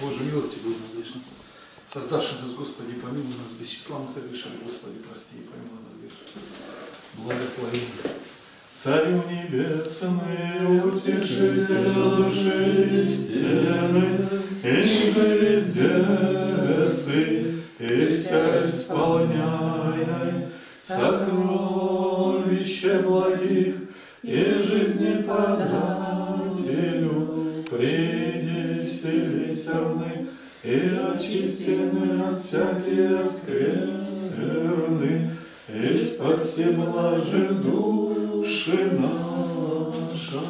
Боже, милости будь нам. Создавший нас, Господи, помилуй нас, без числа мы согрешили, Господи, прости и помилуй нас грешных. Благослови. Царю небесный, утешитель души истины, и же везде сы, и вся исполняй сокровище благих и жизни подателю, приди вселися вны, и очистены от всякие скверны, и спаси блажи души наша.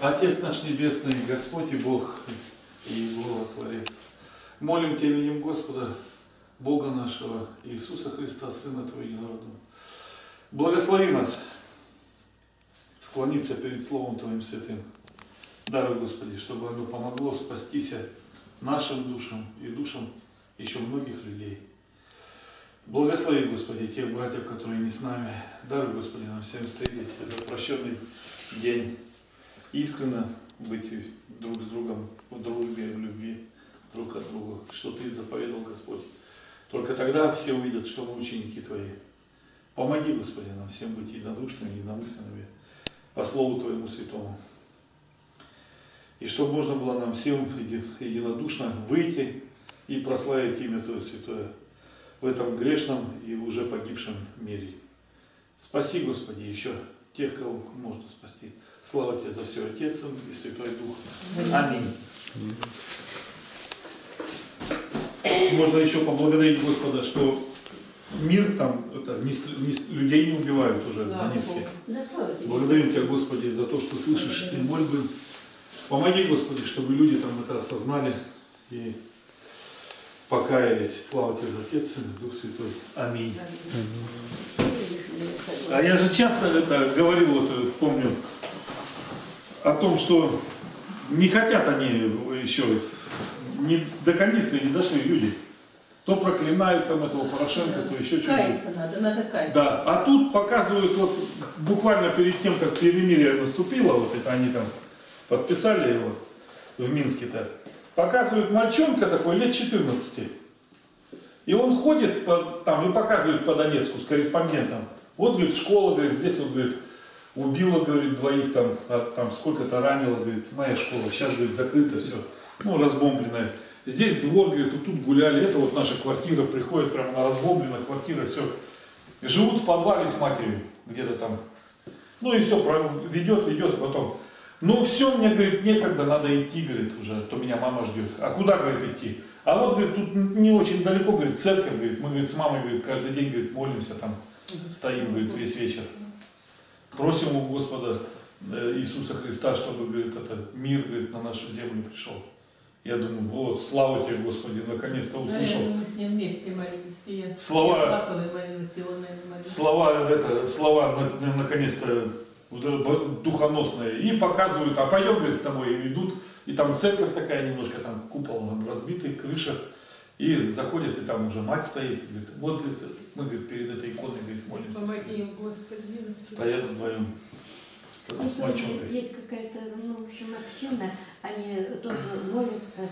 Отец наш Небесный, Господь и Бог, и Его Творец. Молим Тебя именем Господа, Бога нашего, Иисуса Христа, Сына Твоего Единородного. Благослови нас склониться перед Словом Твоим Святым. Даруй, Господи, чтобы оно помогло спастись нашим душам и душам еще многих людей. Благослови, Господи, тех братьев, которые не с нами. Даруй, Господи, нам всем встретить этот прощенный день. Искренно быть друг с другом в дружбе, в любви друг от друга, что Ты заповедал, Господь. Только тогда все увидят, что мы ученики Твои. Помоги, Господи, нам всем быть единодушными, единомысленными по Слову Твоему Святому. И чтобы можно было нам всем единодушно выйти и прославить имя Твое Святое в этом грешном и уже погибшем мире. Спаси, Господи, еще тех, кого можно спасти. Слава Тебе за все, Отец и Святой Дух. Аминь. Можно еще поблагодарить Господа, что мир там, это, не, не, людей не убивают уже да, в Донецке. Да, Благодарим Тебя, Господи, за то, что слышишь и мольбы. Помоги, Господи, чтобы люди там это осознали и покаялись. Слава Тебе, Отец, Сын, Дух Святой. Аминь. А я же часто это говорил, вот помню, о том, что не хотят они еще, не, до кондиции не дошли люди. То проклинают там этого Порошенко, то еще что-то. Каяться надо, надо каяться. Да, а тут показывают вот буквально перед тем, как перемирие наступило, вот это они там подписали его в Минске-то, показывают мальчонка такой лет 14. И он ходит по, там и показывает по Донецку с корреспондентом. Вот, говорит, школа, говорит, здесь вот, говорит, убила, говорит, двоих там, а, там сколько-то ранила, говорит, моя школа, сейчас, говорит, закрыта, все, ну, разбомбленная. Здесь двор, говорит, вот тут гуляли, это вот наша квартира, приходит прямо на разбомбленная квартира, все. Живут в подвале с матерью, где-то там. Ну и все, ведет, ведет, а потом ну все, мне, говорит, некогда, надо идти, говорит, уже, то меня мама ждет. А куда, говорит, идти? А вот, говорит, тут не очень далеко, говорит, церковь, говорит, мы, говорит, с мамой, говорит, каждый день, говорит, молимся там, стоим, говорит, весь вечер. Просим у Господа э, Иисуса Христа, чтобы, говорит, это мир, говорит, на нашу землю пришел. Я думаю, вот, слава тебе, Господи, наконец-то услышал. Наверное, мы с ним вместе молились. Я слова, я плакала и молилась, и он, наверное, молился. Слова, это, слова, наконец-то духоносные, и показывают, а пойдем, говорит, с тобой, и идут, и там церковь такая немножко, там купол там, разбитый, крыша, и заходят, и там уже мать стоит, говорит, вот, говорит, мы, говорит, перед этой иконой, говорит, молимся. Помоги им, Господи, Стоят вдвоем с, с мальчонкой. Есть какая-то, ну, в общем, община, они тоже молятся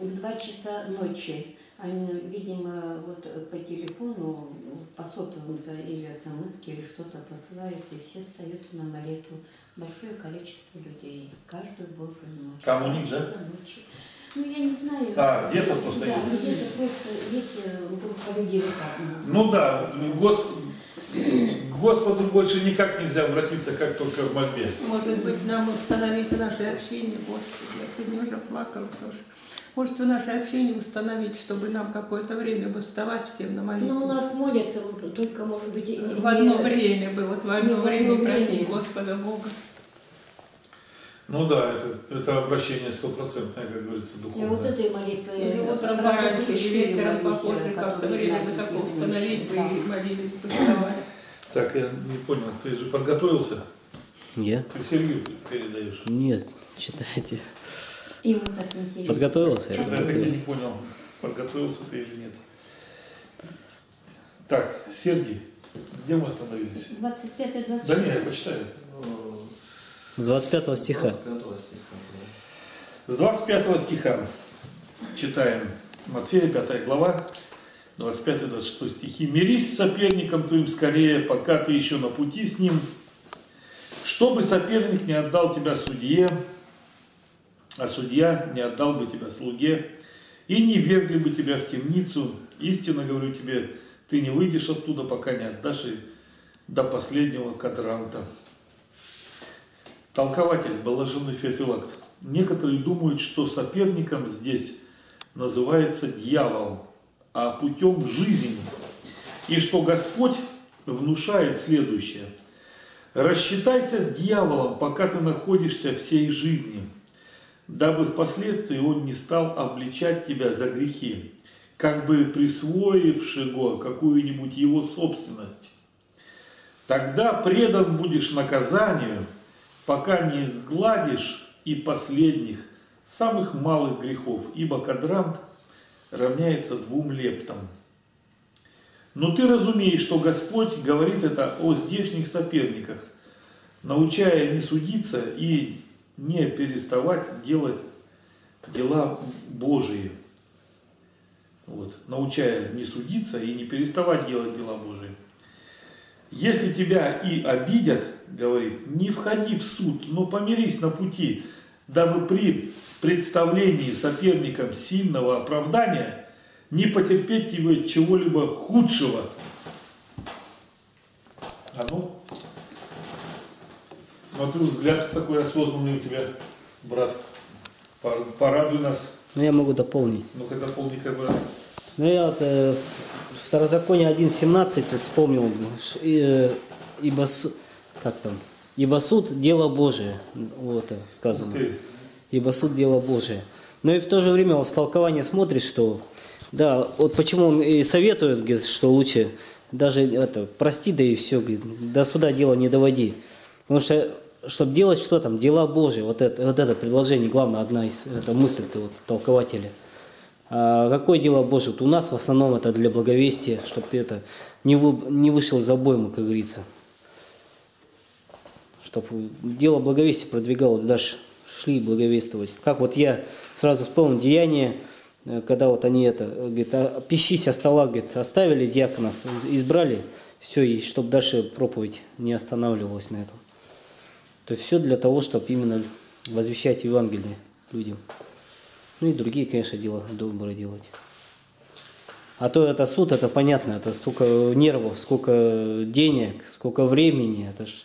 в два часа ночи. Они, видимо, вот по телефону, по сотовому-то или смс или что-то посылают, и все встают на молитву. Большое количество людей, каждую Божью ночь. Там у них, да? Ночи. Ну, я не знаю. А, где-то просто Да, где-то просто есть э, группа людей. Ну да, Господь к Господу больше никак нельзя обратиться, как только в мольбе. Может быть, нам установить наше общение, Господи, я сегодня уже плакала тоже. Может, в наше общение установить, чтобы нам какое-то время бы вставать всем на молитву? Ну, у нас молятся, только, может быть, В одно время бы, вот в одно ну, время просить Господа Бога. Ну да, это, это обращение стопроцентное, как говорится, духовное. И вот этой молитвы... Или вот раньше, или вечером попозже как-то время бы такое установить бы и молились бы, вставали. Так, я не понял, ты же подготовился? Я? Ты Сергею передаешь? Нет, читайте. Ему так интересно. Подготовился? Что-то я так не понял, подготовился ты или нет. Так, Сергей, где мы остановились? 25-26. Да нет, я почитаю. С 25 стиха. С 25 стиха. читаем Матфея, 5 глава, 25-26 стихи. «Мирись с соперником твоим скорее, пока ты еще на пути с ним, чтобы соперник не отдал тебя судье, а судья не отдал бы тебя слуге, и не вергли бы тебя в темницу. Истинно говорю тебе, ты не выйдешь оттуда, пока не отдашь и до последнего кадранта». Толкователь, блаженный Феофилакт. Некоторые думают, что соперником здесь называется дьявол, а путем жизни. И что Господь внушает следующее. Рассчитайся с дьяволом, пока ты находишься всей жизни, дабы впоследствии он не стал обличать тебя за грехи, как бы присвоившего какую-нибудь его собственность. Тогда предан будешь наказанию – пока не изгладишь и последних, самых малых грехов, ибо кадрант равняется двум лептам. Но ты разумеешь, что Господь говорит это о здешних соперниках, научая не судиться и не переставать делать дела Божии. Вот, научая не судиться и не переставать делать дела Божии. Если тебя и обидят, говорит, не входи в суд, но помирись на пути, дабы при представлении соперникам сильного оправдания не потерпеть тебе чего-либо худшего. А ну, смотрю, взгляд такой осознанный у тебя, брат. Порадуй нас. Ну, я могу дополнить. Ну-ка, дополни-ка, брат. Ну, я вот э, Второзаконие 1.17 вспомнил, э, ибо, как там, ибо суд – дело Божие, вот сказано. Ибо суд – дело Божие. Но и в то же время в толковании смотришь, что, да, вот почему он и советует, говорит, что лучше даже это, прости, да и все, говорит, до суда дело не доводи. Потому что, чтобы делать что там, дела Божьи, вот это, вот это предложение, главное, одна из, это мысль вот, толкователя – а какое дело Божие? Вот у нас в основном это для благовестия, чтобы ты это не, вы, не вышел за обойму, как говорится. Чтобы дело благовестия продвигалось дальше, шли благовествовать. Как вот я сразу вспомнил деяние, э, когда вот они это, говорит, «А, пищись о стола, говорит, оставили диаконов, избрали, все, и чтобы дальше проповедь не останавливалась на этом. То есть все для того, чтобы именно возвещать Евангелие людям. Ну и другие, конечно, дела добрые делать. А то это суд, это понятно, это столько нервов, сколько денег, сколько времени, это ж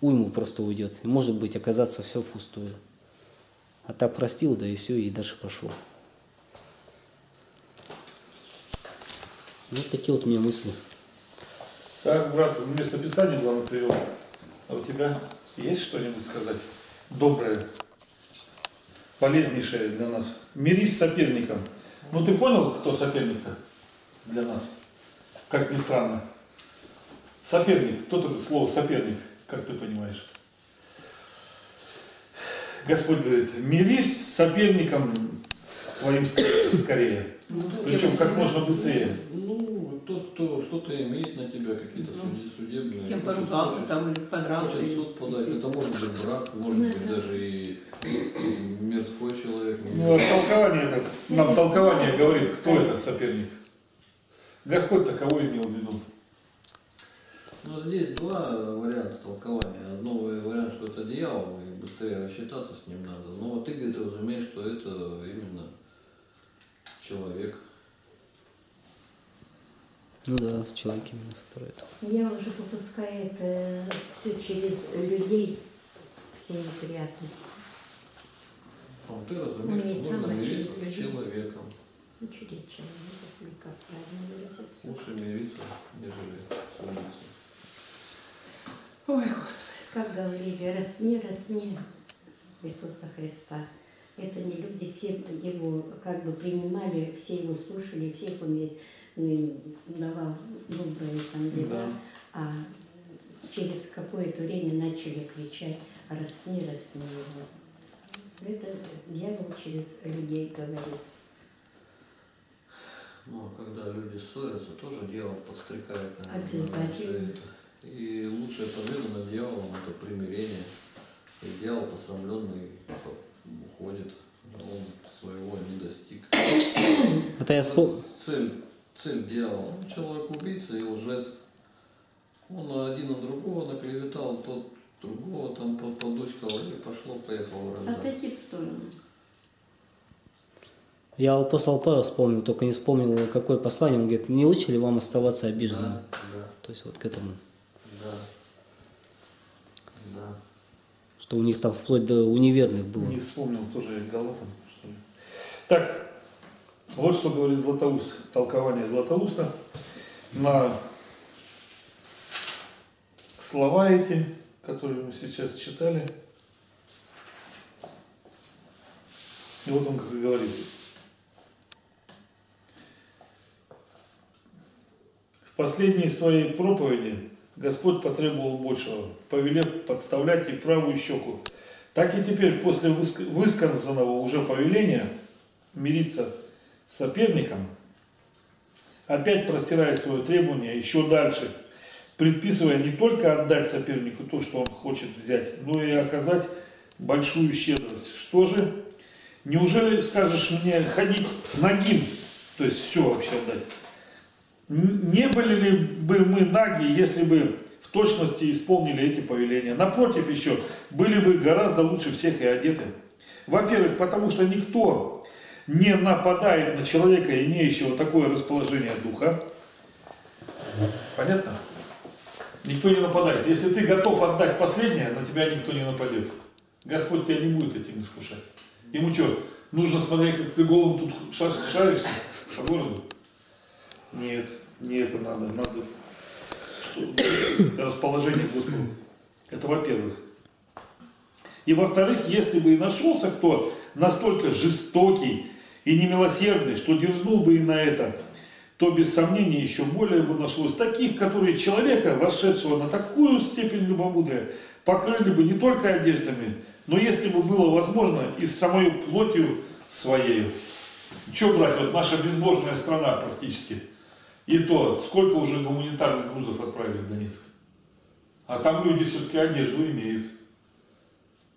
уйму просто уйдет. И может быть оказаться все впустую. А так простил, да и все, и дальше пошел. Вот такие вот у меня мысли. Так, брат, место писания главное привел. А у тебя есть что-нибудь сказать доброе полезнейшее для нас. Мирись с соперником. Ну ты понял, кто соперник для нас? Как ни странно. Соперник. Кто такое слово соперник? Как ты понимаешь? Господь говорит, мирись с соперником твоим скорее. Ну, Причем как можно быстрее. Ну, тот, кто что-то имеет на тебя, какие-то ну, судебные. С кем поругался там или подрался. Хочет суд подать. Это может быть брат, может быть даже и мирской человек. Ну, а толкование это, нам толкование говорит, кто это соперник. Господь-то кого имел в виду? Ну, здесь два варианта толкования. Одно вариант, что это дьявол, и быстрее рассчитаться с ним надо. Но ты, говорит, разумеешь, что это именно человек. Ну да, человек именно второй. Дьявол же попускает э, все через людей, все неприятности. А ты разумеешь, что нужно мириться с человеком. Ну, через человека, или как правильно выразиться. Лучше мириться, нежели судиться. Ой, Господи. Как говорили, растни, растни Иисуса Христа. Это не люди, все его как бы принимали, все его слушали, всех он им давал добрые там дела. Да. А через какое-то время начали кричать «Растни, растни его». Это дьявол через людей говорит. Ну, а когда люди ссорятся, тоже дьявол подстрекает. Обязательно. И лучшая победа над дьяволом – это примирение. И дьявол посрамленный уходит, он своего не достиг. Это я вспомнил. Цель, цель дьявола. Ну, человек убийца и лжец. Он один на другого наклеветал, тот другого там по- подуськал и пошло, поехало. Отойти в сторону. Я апостол Павел вспомнил, только не вспомнил, какое послание. Он говорит, не лучше ли вам оставаться обиженным? Да, да, То есть вот к этому. да. Да. Что у них там вплоть до универных было. Не вспомнил тоже Галатам, что ли. Так, вот что говорит Златоуст, толкование Златоуста на слова эти, которые мы сейчас читали. И вот он как и говорит. В последней своей проповеди Господь потребовал большего, повелев подставлять и правую щеку. Так и теперь, после выск- высказанного уже повеления мириться соперником, опять простирает свое требование еще дальше, предписывая не только отдать сопернику то, что он хочет взять, но и оказать большую щедрость. Что же? Неужели скажешь мне ходить нагим, то есть все вообще отдать? Не были ли бы мы наги, если бы в точности исполнили эти повеления? Напротив еще, были бы гораздо лучше всех и одеты. Во-первых, потому что никто не нападает на человека, имеющего такое расположение духа. Понятно? Никто не нападает. Если ты готов отдать последнее, на тебя никто не нападет. Господь тебя не будет этим искушать. Ему что, нужно смотреть, как ты голым тут ша- шаришься по городу? Нет, не это надо. Надо что, расположение к Господу. Это во-первых. И во-вторых, если бы и нашелся кто настолько жестокий и немилосердный, что дерзнул бы и на это, то без сомнения еще более бы нашлось таких, которые человека, вошедшего на такую степень любомудрия, покрыли бы не только одеждами, но если бы было возможно, и с самой плотью своей. Что брать, вот наша безбожная страна практически. И то, сколько уже гуманитарных грузов отправили в Донецк. А там люди все-таки одежду имеют.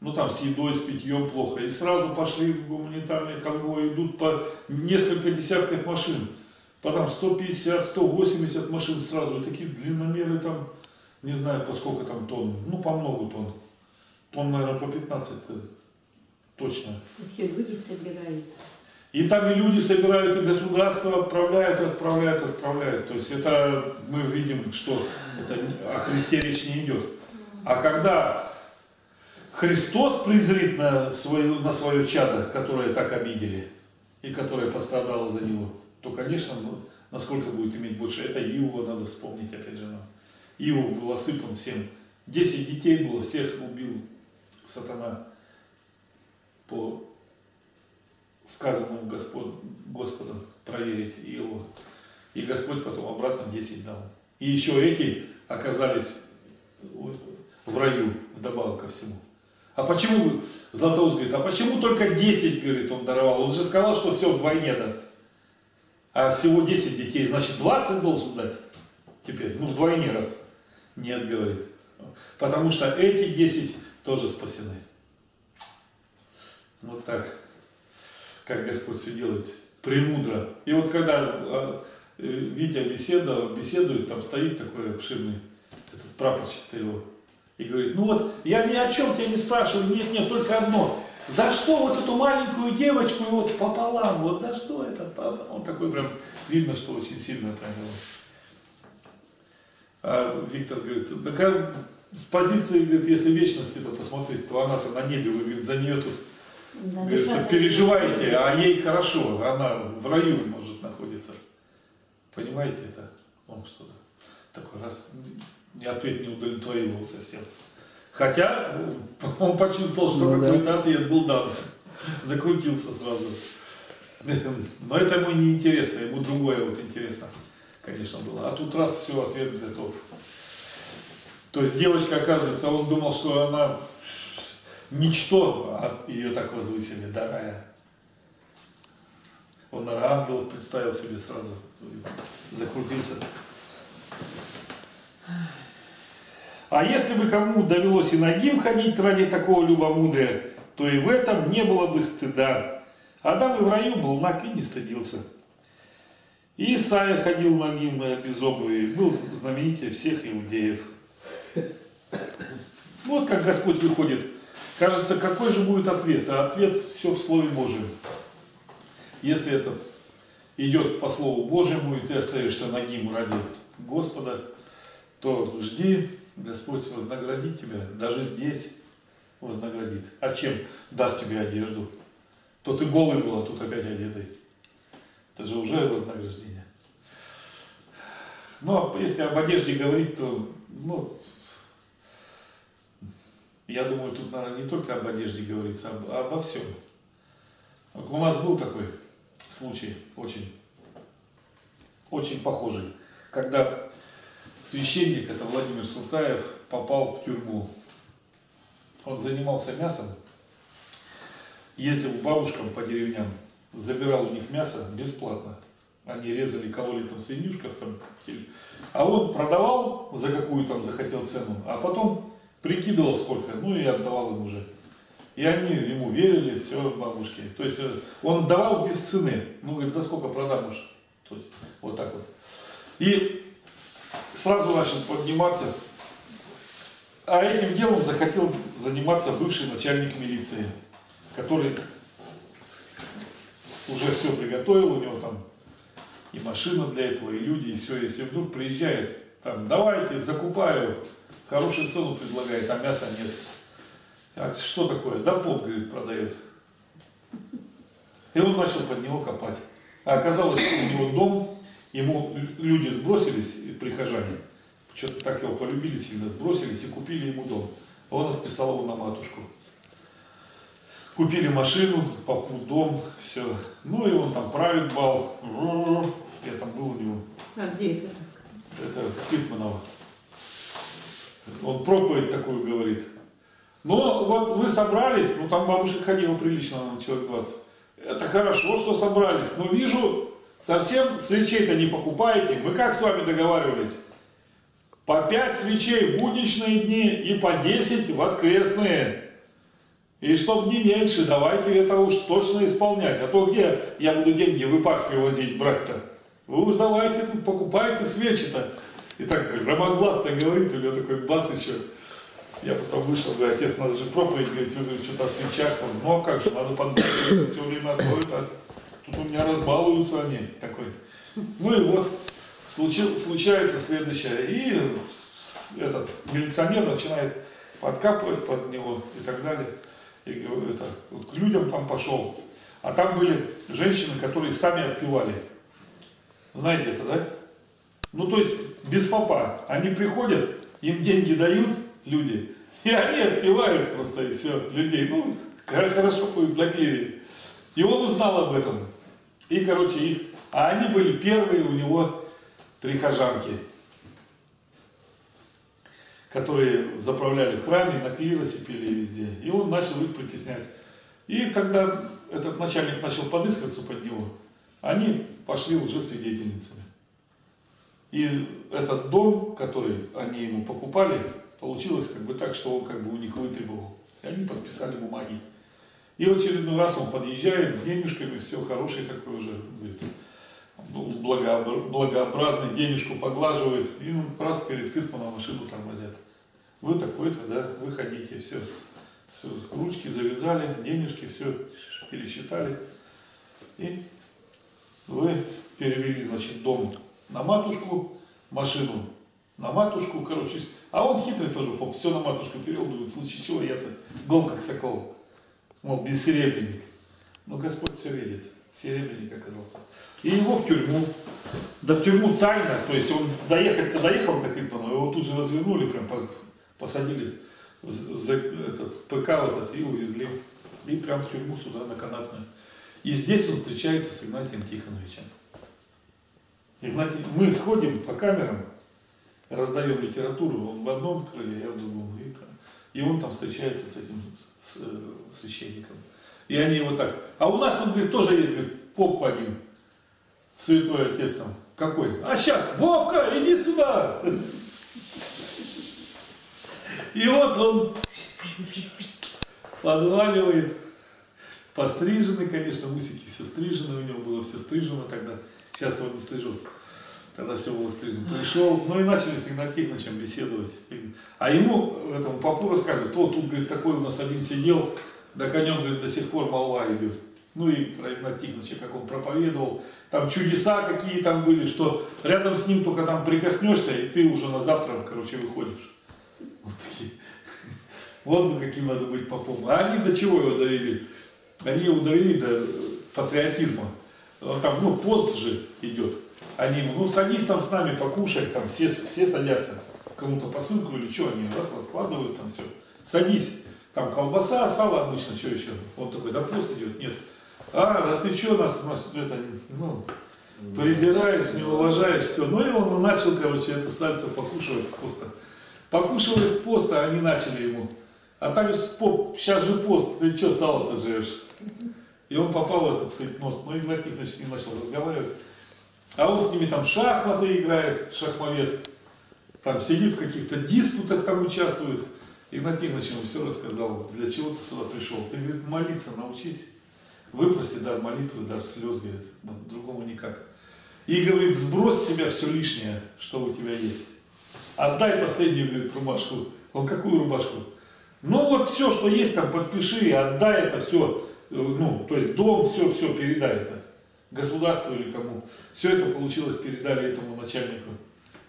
Ну там с едой, с питьем плохо. И сразу пошли гуманитарные конвои, идут по несколько десятков машин. Потом 150, 180 машин сразу. И такие длинномеры там, не знаю по сколько там тонн. Ну по много тонн. Тонн, наверное, по 15 -то точно. И все люди собирают. И там и люди собирают, и государство отправляют, отправляют, отправляют. То есть это мы видим, что это о Христе речь не идет. А когда Христос презрит на, свою, на свое чадо, которое так обидели, и которое пострадало за него, то, конечно, ну, насколько будет иметь больше. Это Иова надо вспомнить, опять же. нам. Иов был осыпан всем. Десять детей было, всех убил сатана по сказанному Господ, Господом проверить его. И Господь потом обратно 10 дал. И еще эти оказались вот в раю, вдобавок ко всему. А почему, Златоуст говорит, а почему только 10, говорит, он даровал? Он же сказал, что все вдвойне даст. А всего 10 детей, значит 20 должен дать теперь, ну вдвойне раз. Нет, говорит. Потому что эти 10 тоже спасены. Вот так как Господь все делает, премудро. И вот когда а, э, Витя беседовал, беседует, там стоит такой обширный этот прапорщик-то его, и говорит, ну вот я ни о чем тебя не спрашиваю, нет, нет, только одно. За что вот эту маленькую девочку и вот пополам, вот за что это? папа?» Он такой прям, видно, что очень сильно прям. А Виктор говорит, так а с позиции, говорит, если вечности то посмотреть, то она-то на небе, вы, говорит, за нее тут Да, Говорится, переживаете, а ей хорошо, она в раю может находиться. Понимаете это? Он что-то такой раз, и ответ не удовлетворил его совсем. Хотя ну, он почувствовал, что Ну да. какой-то ответ был дан. Закрутился сразу. Но это ему не интересно, ему другое вот интересно, конечно, было. А тут раз все, ответ готов. То есть девочка, оказывается, он думал, что она ничто, а ее так возвысили, дорогая. Он, наверное, ангелов представил себе сразу, закрутился. А если бы кому довелось и ногим ходить ради такого любомудрия, то и в этом не было бы стыда. Адам и в раю был наг и не стыдился. И Исаия ходил нагим и беззубый, был знаменитее всех иудеев. Вот как Господь выходит. Кажется, какой же будет ответ? А ответ все в Слове Божьем. Если этот идет по Слову Божьему, и ты остаешься нагим ради Господа, то жди, Господь вознаградит тебя, даже здесь вознаградит. А чем? Даст тебе одежду. То ты голый был, а тут опять одетый. Это же уже вознаграждение. Но если об одежде говорить, то, ну, я думаю, тут, наверное, не только об одежде говорится, а обо всем. У нас был такой случай, очень, очень похожий, когда священник, это Владимир Суртаев, попал в тюрьму. Он занимался мясом, ездил к бабушкам по деревням, забирал у них мясо бесплатно. Они резали, кололи там свинюшков, там, а он продавал за какую там захотел цену, а потом прикидывал сколько, ну и отдавал им уже. И они ему верили, все, бабушки. То есть э, он давал без цены. Ну, говорит, за сколько продам уж. То есть, вот так вот. И сразу начал подниматься. А этим делом захотел заниматься бывший начальник милиции, который уже все приготовил, у него там и машина для этого, и люди, и все. Если вдруг приезжает, там, давайте, закупаю, хорошую цену предлагает, а мяса нет. А что такое? Да поп, говорит, продает. И он начал под него копать. А оказалось, что у него дом, ему люди сбросились, прихожане, что-то так его полюбили сильно, сбросились и купили ему дом. А он отписал его на матушку. Купили машину, попу дом, все. Ну и он там правит бал. Я там был у него. А где это? Это Титманова. Он проповедь такую говорит. Ну, вот вы собрались, ну там бабушка ходила прилично, на человек 20. Это хорошо, что собрались, но вижу, совсем свечей-то не покупаете. Мы как с вами договаривались? По 5 свечей в будничные дни и по 10 воскресные. И чтоб не меньше, давайте это уж точно исполнять. А то где я буду деньги в епархию возить, брать-то? Вы уж давайте тут покупайте свечи-то. И так громогласно говорит, у него такой бас еще. Я потом вышел, говорю, отец, надо же проповедь, говорит, что-то о свечах. Он, ну а как же, надо подбавить, все время откроют, тут у меня разбалуются они. Такой. Ну и вот, случил, случается следующее. И этот милиционер начинает подкапывать под него и так далее. И это, к людям там пошел. А там были женщины, которые сами отпевали. Знаете это, да? Ну, то есть, без попа. Они приходят, им деньги дают люди, и они отпевают просто, и все, людей. Ну, хорошо будет для клирии. И он узнал об этом. И, короче, их... А они были первые у него прихожанки, которые заправляли в храме, на клиросе пели везде. И он начал их притеснять. И когда этот начальник начал подыскиваться под него, они пошли уже свидетельницами. И этот дом, который они ему покупали, получилось как бы так, что он как бы у них вытребовал. И они подписали бумаги. И в очередной раз он подъезжает с денежками, все хороший такой уже, говорит, благообразный, денежку поглаживает, и он раз перед Кытманом машину тормозят. Вы такой-то, да, выходите, все. Ручки завязали, денежки, все пересчитали. И вы перевели, значит, дом на матушку, машину на матушку, короче. А он хитрый тоже, поп, все на матушку перевел, думает, в случае чего я-то гол как сокол. Мол, без серебряник. Но Господь все видит. Серебряник оказался. И его в тюрьму. Да в тюрьму тайно, то есть он доехать-то доехал до Крипмана, его тут же развернули, прям посадили за этот ПК вот этот и увезли. И прям в тюрьму сюда, на канатную. И здесь он встречается с Игнатием Тихоновичем. Игнатий, мы ходим по камерам, раздаем литературу, он в одном крыле, я в другом. И он там встречается с этим с, э, священником. И они его так. А у нас тут, говорит, тоже есть, говорит, поп один, святой отец там. Какой? А сейчас, Вовка, иди сюда! И вот он подваливает, постриженный, конечно, усики все стрижены, у него было все стрижено тогда. Сейчас его не стрижут. Тогда все стрижено. Пришел, ну и начали с Игнатьевичем Тихоновичем беседовать. А ему, этому попу рассказывают, о, тут, говорит, такой у нас один сидел, да конем, говорит, до сих пор молва идет. Ну и про Тихоновича, как он проповедовал, там чудеса какие там были, что рядом с ним только там прикоснешься, и ты уже на завтра, короче, выходишь. Вот такие. Вот бы каким надо быть попом. А они до чего его довели? Они его довели до патриотизма. Он там, ну, пост же идет. Они ну, садись там с нами, покушай, там все, все садятся. Кому-то посылку или что, они раз раскладывают там все. Садись. Там колбаса, сало обычно, что еще? Он такой, да пост идет, нет. А, да ты что нас, нас это, ну, презираешь, не уважаешь, все. Ну и он начал, короче, это сальце покушивать поста. Покушивает пост, а они начали ему. А так же, сейчас же пост, ты что сало-то живешь? И он попал в этот цейтнот. Ну, Игнатий Тихонович с ним начал разговаривать. А он с ними там шахматы играет, шахмовед. Там сидит в каких-то диспутах, там участвует. Игнатий ему все рассказал. Для чего ты сюда пришел? Ты, говорит, молиться научись. Выпроси дар молитвы, дар слез, говорит. Другому никак. И, говорит, сбрось с себя все лишнее, что у тебя есть. Отдай последнюю, говорит, рубашку. Он какую рубашку? Ну вот все, что есть там, подпиши отдай это все, э, ну, то есть дом, все, все, передай это государству или кому. Все это получилось, передали этому начальнику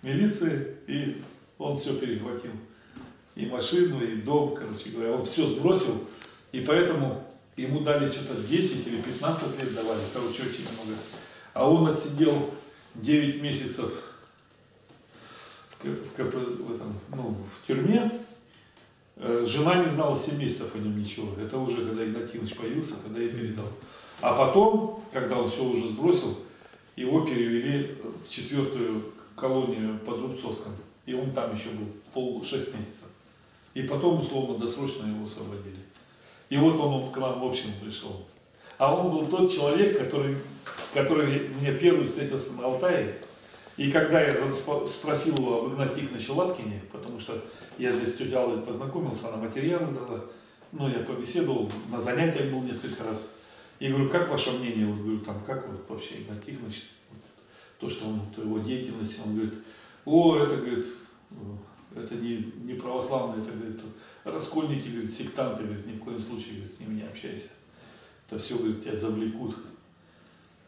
милиции, и он все перехватил. И машину, и дом, короче говоря, он все сбросил, и поэтому ему дали что-то 10 или 15 лет давали, короче, очень много. А он отсидел 9 месяцев в, в, в, этом, ну, в тюрьме, Э, жена не знала 7 месяцев о нем ничего. Это уже когда Игнатьевич появился, когда я передал. А потом, когда он все уже сбросил, его перевели в четвертую колонию под Рубцовском. И он там еще был пол шесть месяцев. И потом условно досрочно его освободили. И вот он, к нам в общем пришел. А он был тот человек, который, который мне первый встретился на Алтае. И когда я спросил его об Игнатии Тихоновиче Лапкине, потому что я здесь с тетей Аллой познакомился, она материалы дала, ну, я побеседовал, на занятиях был несколько раз. И говорю, как ваше мнение? Вот, говорю, там, как вот вообще Игнатий Тихонович, вот, то, что он, то его деятельность, он говорит, о, это, говорит, это не, не православные, это, говорит, раскольники, говорит, сектанты, говорит, ни в коем случае, говорит, с ними не общайся. Это все, говорит, тебя завлекут.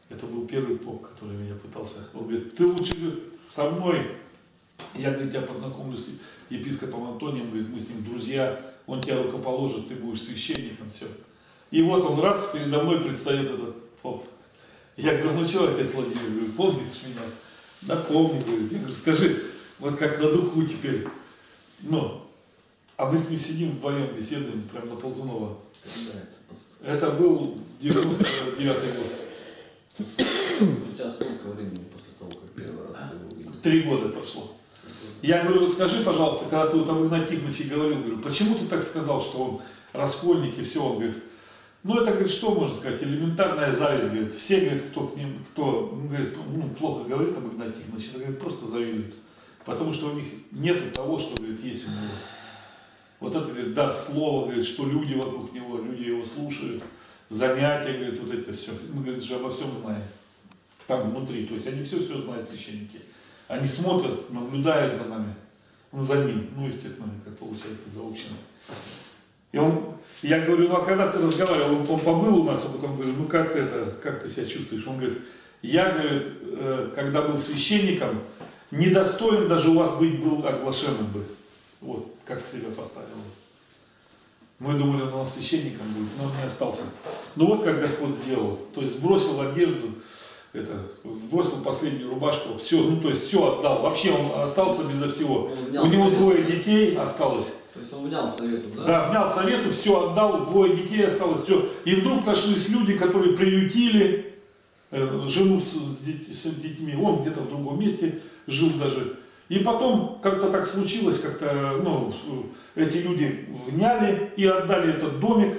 Это был первый поп, который меня пытался. Он говорит, ты лучше говорит, со мной. Я, говорит, тебя познакомлю с епископом Антонием, говорит, мы с ним друзья, он тебя рукоположит, ты будешь священником, все. И вот он раз передо мной предстает этот поп. Я говорю, ну что, отец Владимир, говорю, помнишь меня? Да помню, говорит. Я говорю, скажи, вот как на духу теперь. Ну, а мы с ним сидим вдвоем, беседуем, прям на Ползунова. Это был 99 год. У тебя сколько времени после того, как первый раз ты его увидел? Три года прошло. Я говорю, скажи, пожалуйста, когда ты у того Игнатьевича говорил, говорю, почему ты так сказал, что он раскольник и все, он говорит, ну это, говорит, что можно сказать, элементарная зависть, говорит, все, говорит, кто к ним, кто, ну, говорит, ну, плохо говорит об Игнатьевиче, значит, говорит, просто завидуют, потому что у них нету того, что, говорит, есть у него. Вот это, говорит, дар слова, говорит, что люди вокруг него, люди его слушают, занятия, говорит, вот эти все. Мы, говорит, же обо всем знаем. Там внутри. То есть они все-все знают, священники. Они смотрят, наблюдают за нами. Ну, за ним. Ну, естественно, как получается, за общиной. И он, я говорю, ну а когда ты разговаривал, он, он побыл у нас, а потом говорю, ну как это, как ты себя чувствуешь? Он говорит, я, говорит, э, когда был священником, недостоин даже у вас быть был оглашенным бы. Вот, как себя поставил. Мы думали, он у нас священником будет, но он не остался. Ну вот как Господь сделал. То есть сбросил одежду, это, сбросил последнюю рубашку, все, ну то есть все отдал. Вообще он остался безо всего. У него двое детей осталось. То есть он внял совету, да? Да, внял совету, все отдал, двое детей осталось, все. И вдруг нашлись люди, которые приютили э, жену с, деть, с детьми. Он где-то в другом месте жил даже. И потом как-то так случилось, как-то, ну, эти люди вняли и отдали этот домик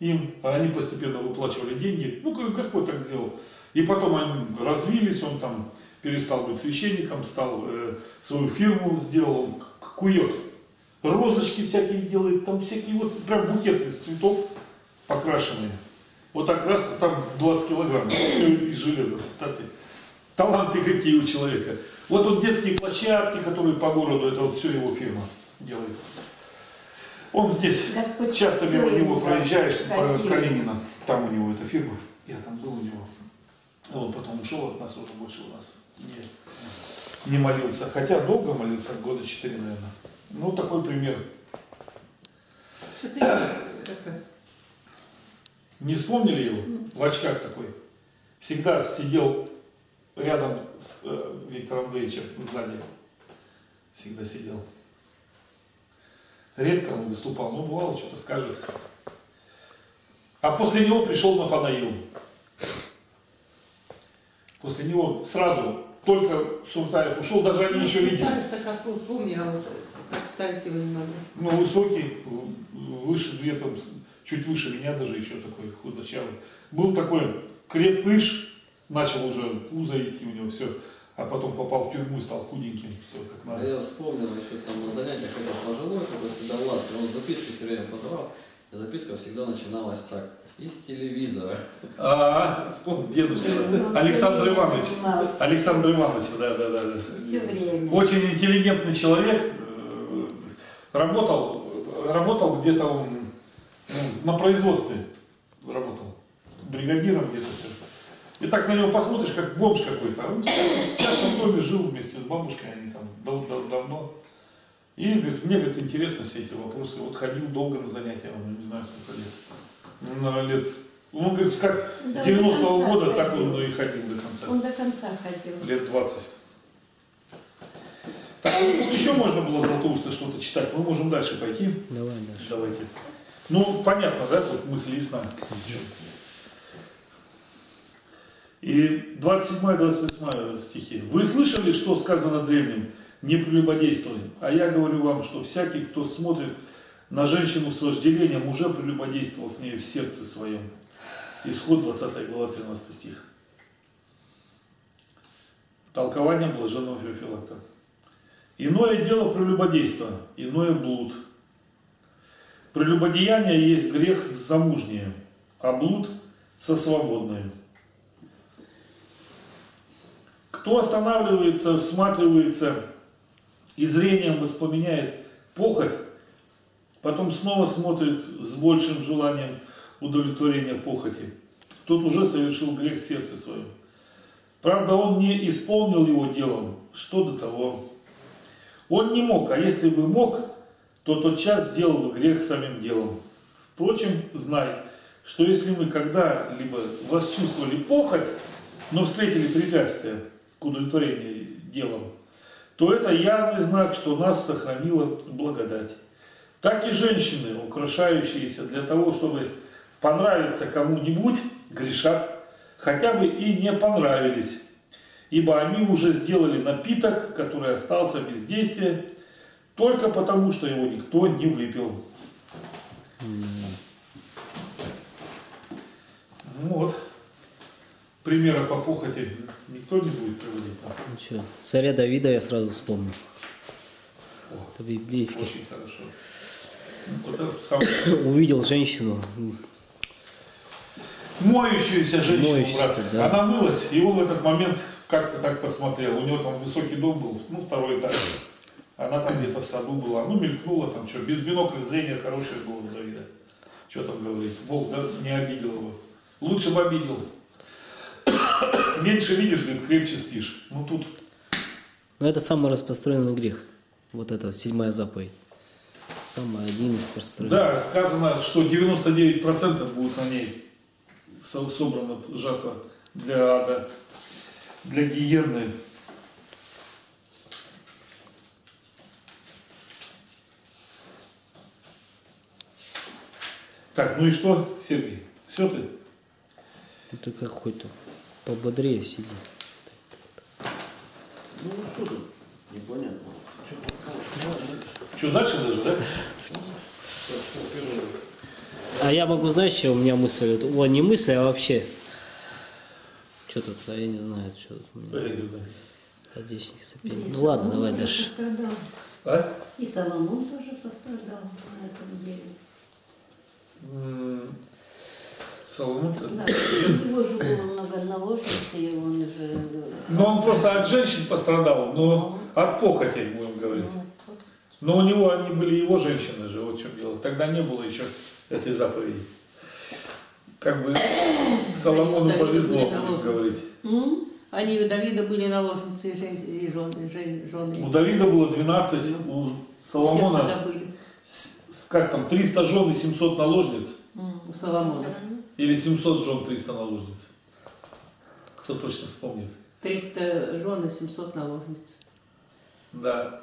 им, а они постепенно выплачивали деньги. Ну, Господь так сделал. И потом они развились, он там перестал быть священником, стал э, свою фирму сделал, он кует. Розочки всякие делает, там всякие вот прям букеты из цветов покрашенные. Вот так раз, там 20 килограмм, все из железа, кстати. таланты какие у человека. Вот вот детские площадки, которые по городу, это вот все его фирма делает. Он здесь Господь часто мимо него проезжаешь по? Калинина, там у него эта фирма, я там был у него. Он потом ушел от нас, уже больше у нас не, не молился. Хотя долго молился, года четыре, наверное. Ну, такой пример. Ты это, Не вспомнили его? В очках такой. Всегда сидел рядом с э, Виктором Андреевичем сзади. Всегда сидел. Редко он выступал, но бывало, что-то скажет. А после него пришел Нафанаил. После него сразу, только Суртаев ушел, даже они еще виделись. Так, как помню, а вот представить его не могу. Ну, высокий, выше, где-то чуть выше меня даже еще такой худощавый. Был такой крепыш, начал уже пузо идти у него все, а потом попал в тюрьму и стал худеньким, все как надо. я вспомнил еще там на занятиях, когда пожилой такой седовласый, он записки все время подавал, и записка всегда начиналась так, из телевизора. А, вспомнил, дедушка, Он Александр Иванович. Александр Иванович, да, да, да. Все время. Очень интеллигентный человек, работал, работал где-то он ну, на производстве, работал, бригадиром где-то. И так на него посмотришь, как бомж какой-то. А он в частном доме жил вместе с бабушкой, они там дав- дав- давно. И говорит, мне говорит, интересно все эти вопросы. Вот ходил долго на занятия, он не знаю сколько лет. Наверное, лет. Он говорит, как Да, с до 90-го конца года, так ходил. он и ходил до конца Он до конца ходил. лет 20. Так, вот еще можно было Златоуста что-то читать, мы можем дальше пойти. Давай дальше. Давайте. Ну, понятно, да, тут мысль ясна. И 27-28 стихи. Вы слышали, что сказано древним? Не прелюбодействуй. А я говорю вам, что всякий, кто смотрит на женщину с вожделением, уже прелюбодействовал с ней в сердце своем. Исход 20 глава 13 стих. Толкование блаженного Феофилакта. Иное дело прелюбодейство, иное блуд. Прелюбодеяние есть грех с замужнее, а блуд со свободной. Кто останавливается, всматривается и зрением воспламеняет похоть, потом снова смотрит с большим желанием удовлетворения похоти, тот уже совершил грех сердце своем. Правда, он не исполнил его делом, что до того. Он не мог, а если бы мог, то тот час сделал бы грех самим делом. Впрочем, знай, что если мы когда-либо восчувствовали похоть, но встретили препятствие к удовлетворению делом, то это явный знак, что нас сохранила благодать. Так и женщины, украшающиеся для того, чтобы понравиться кому-нибудь, грешат, хотя бы и не понравились, ибо они уже сделали напиток, который остался без действия, только потому, что его никто не выпил. Ну вот. Примеров о похоти никто не будет приводить. да? Ну царя Давида я сразу вспомнил. О, Это библейский. Очень хорошо. Вот это самое Увидел женщину, Моющуюся женщину, Моющуюся, брат. да. Она мылась, и он в этот момент как-то так подсмотрел. У него там высокий дом был, ну, второй этаж. Она там где-то в саду была, ну, мелькнула там, что, без бинокля зрение хорошее было у Давида. Что там говорить? Бог да, не обидел его. Лучше бы обидел. Меньше видишь, говорит, крепче спишь. Ну, тут Ну, это самый распространенный грех. Вот это седьмая заповедь. Самый один из распространенных. Да, сказано, что 99% будет на ней со- собрана жатва для ада, для гиенны. Так, ну и что, Сергей? Все ты? Ну, ты как хоть то пободрее сиди. Ну что тут? Непонятно. Что дальше даже, да? А я могу знать, что у меня мысль? О, не мысль, а вообще. Что тут? А я не знаю, что тут у меня. Я не знаю. Сопение. Здесь Ну ладно, давай дальше. пострадал. А? И Соломон тоже пострадал на этом деле. Соломон, Да, у него же было много наложниц, и он же Но он просто от женщин пострадал, но от похоти, будем говорить. Ну. Но у него они были его женщины же, вот в чем дело. Тогда не было еще этой заповеди. Как бы Соломону повезло, будем говорить. Они у Давида были наложницы и, жен, и жены. жен- жены. У Давида было 12, у Все Соломона, были. как там, 300 жен и 700 наложниц? У Соломона. Или 700 жен, 300 наложниц? Кто точно вспомнит? 300 жен и 700 наложниц. Да.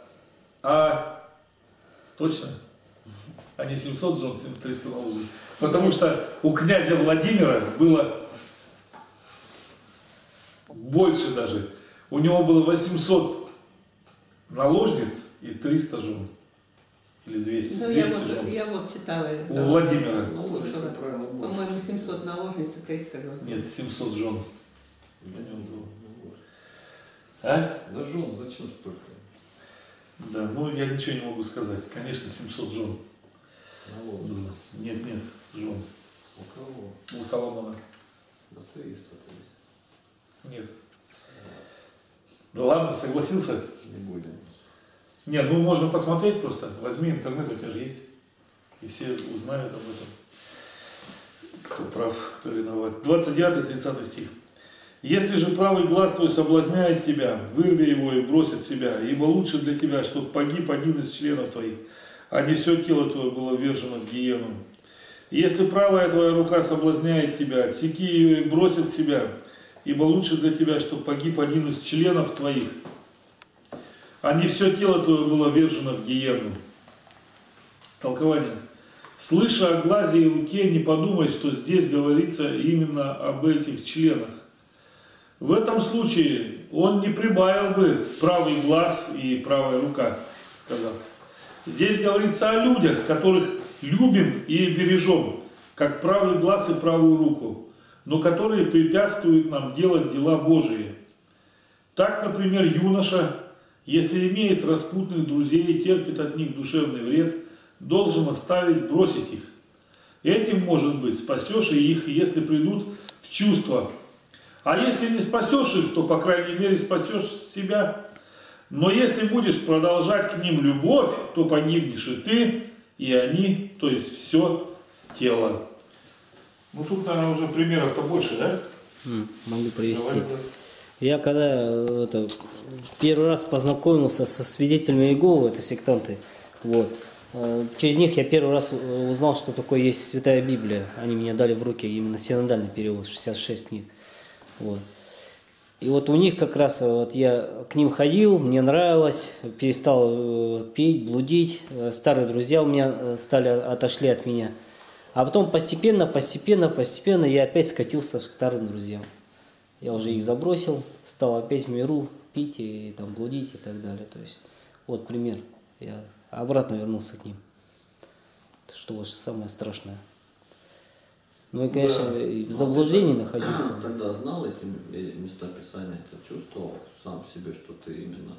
А точно? А не 700 жен, 700, 300 наложниц. Потому что у князя Владимира было больше даже. У него было 800 наложниц и 300 жен. Или 200, Ну, я 200 вот, жен. я вот читала. У самое. Владимира. Ну, вот. По-моему, 700 наложниц и 300 жен. Нет, 700 жен. Ну, ну, вот. А? Да жен, зачем столько? Да, ну я ничего не могу сказать. Конечно, 700 жен. Было. Нет, нет, жен. У кого? У Соломона. Да 300 то есть. Нет. Да ладно, согласился? Не будем. Нет, ну можно посмотреть просто. Возьми интернет, у тебя же есть. И все узнают об этом. Кто прав, кто виноват. 29-30 стих. Если же правый глаз твой соблазняет тебя, вырви его и брось от себя, ибо лучше для тебя, чтобы погиб один из членов твоих, а не все тело твое было ввержено в гиену. Если правая твоя рука соблазняет тебя, отсеки ее и брось от себя, ибо лучше для тебя, чтобы погиб один из членов твоих, а не все тело твое было вержено в гиену. Толкование. Слыша о глазе и руке, не подумай, что здесь говорится именно об этих членах. В этом случае он не прибавил бы правый глаз и правая рука, сказал. Здесь говорится о людях, которых любим и бережем, как правый глаз и правую руку, но которые препятствуют нам делать дела Божии. Так, например, юноша, если имеет распутных друзей и терпит от них душевный вред, должен оставить, бросить их. Этим, может быть, спасешь и их, если придут в чувство. А если не спасешь их, то, по крайней мере, спасешь себя. Но если будешь продолжать к ним любовь, то погибнешь и ты, и они, то есть все тело. Ну тут, наверное, уже примеров-то больше, да? М, Могу привести. Давай, Я когда э, это, первый раз познакомился со свидетелями Иеговы, это сектанты, вот, э, через них я первый раз э, узнал, что такое есть Святая Библия. Они мне дали в руки именно синодальный перевод, 66 книг. Вот. И вот у них как раз э, вот я к ним ходил, мне нравилось, перестал э, пить, блудить. Э, Старые друзья у меня стали отошли от меня. А потом постепенно, постепенно, постепенно я опять скатился к старым друзьям. Я уже их забросил, стал опять в миру пить и там блудить и так далее. То есть вот пример. Я обратно вернулся к ним. Что вот самое страшное. Ну и, конечно, Да. и в Ну, заблуждении ты находился. Тогда знал эти места Писания, ты чувствовал сам в себе, что ты именно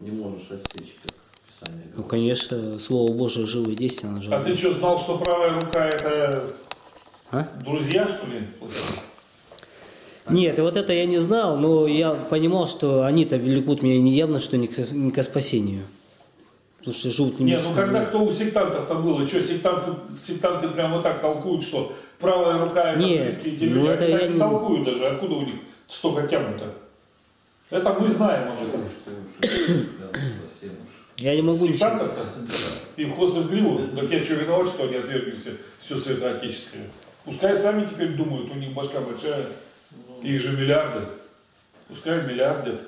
не можешь отсечь, как Писание Ну, говорит. конечно, Слово Божие живо и действенно живо. А ты что, знал, что правая рука это А? друзья, что ли? Нет, и вот это я не знал, но я понимал, что они-то влекут меня не явно, что не к, не ко спасению. Потому что живут Нет, ну когда кто у сектантов-то было, что сектанты, сектанты прям вот так толкуют, что правая рука это Нет, близкие эти ну люди, это я не толкуют даже, откуда у них столько тянуто. Это мы знаем уже. Потому что. Я не могу ничего сказать. Сектантов-то? И вход в гриву. Так я что виноват, что они отвергли все, все святоотеческое? Пускай сами теперь думают, у них башка большая, их же миллиарды. Пускай миллиардят,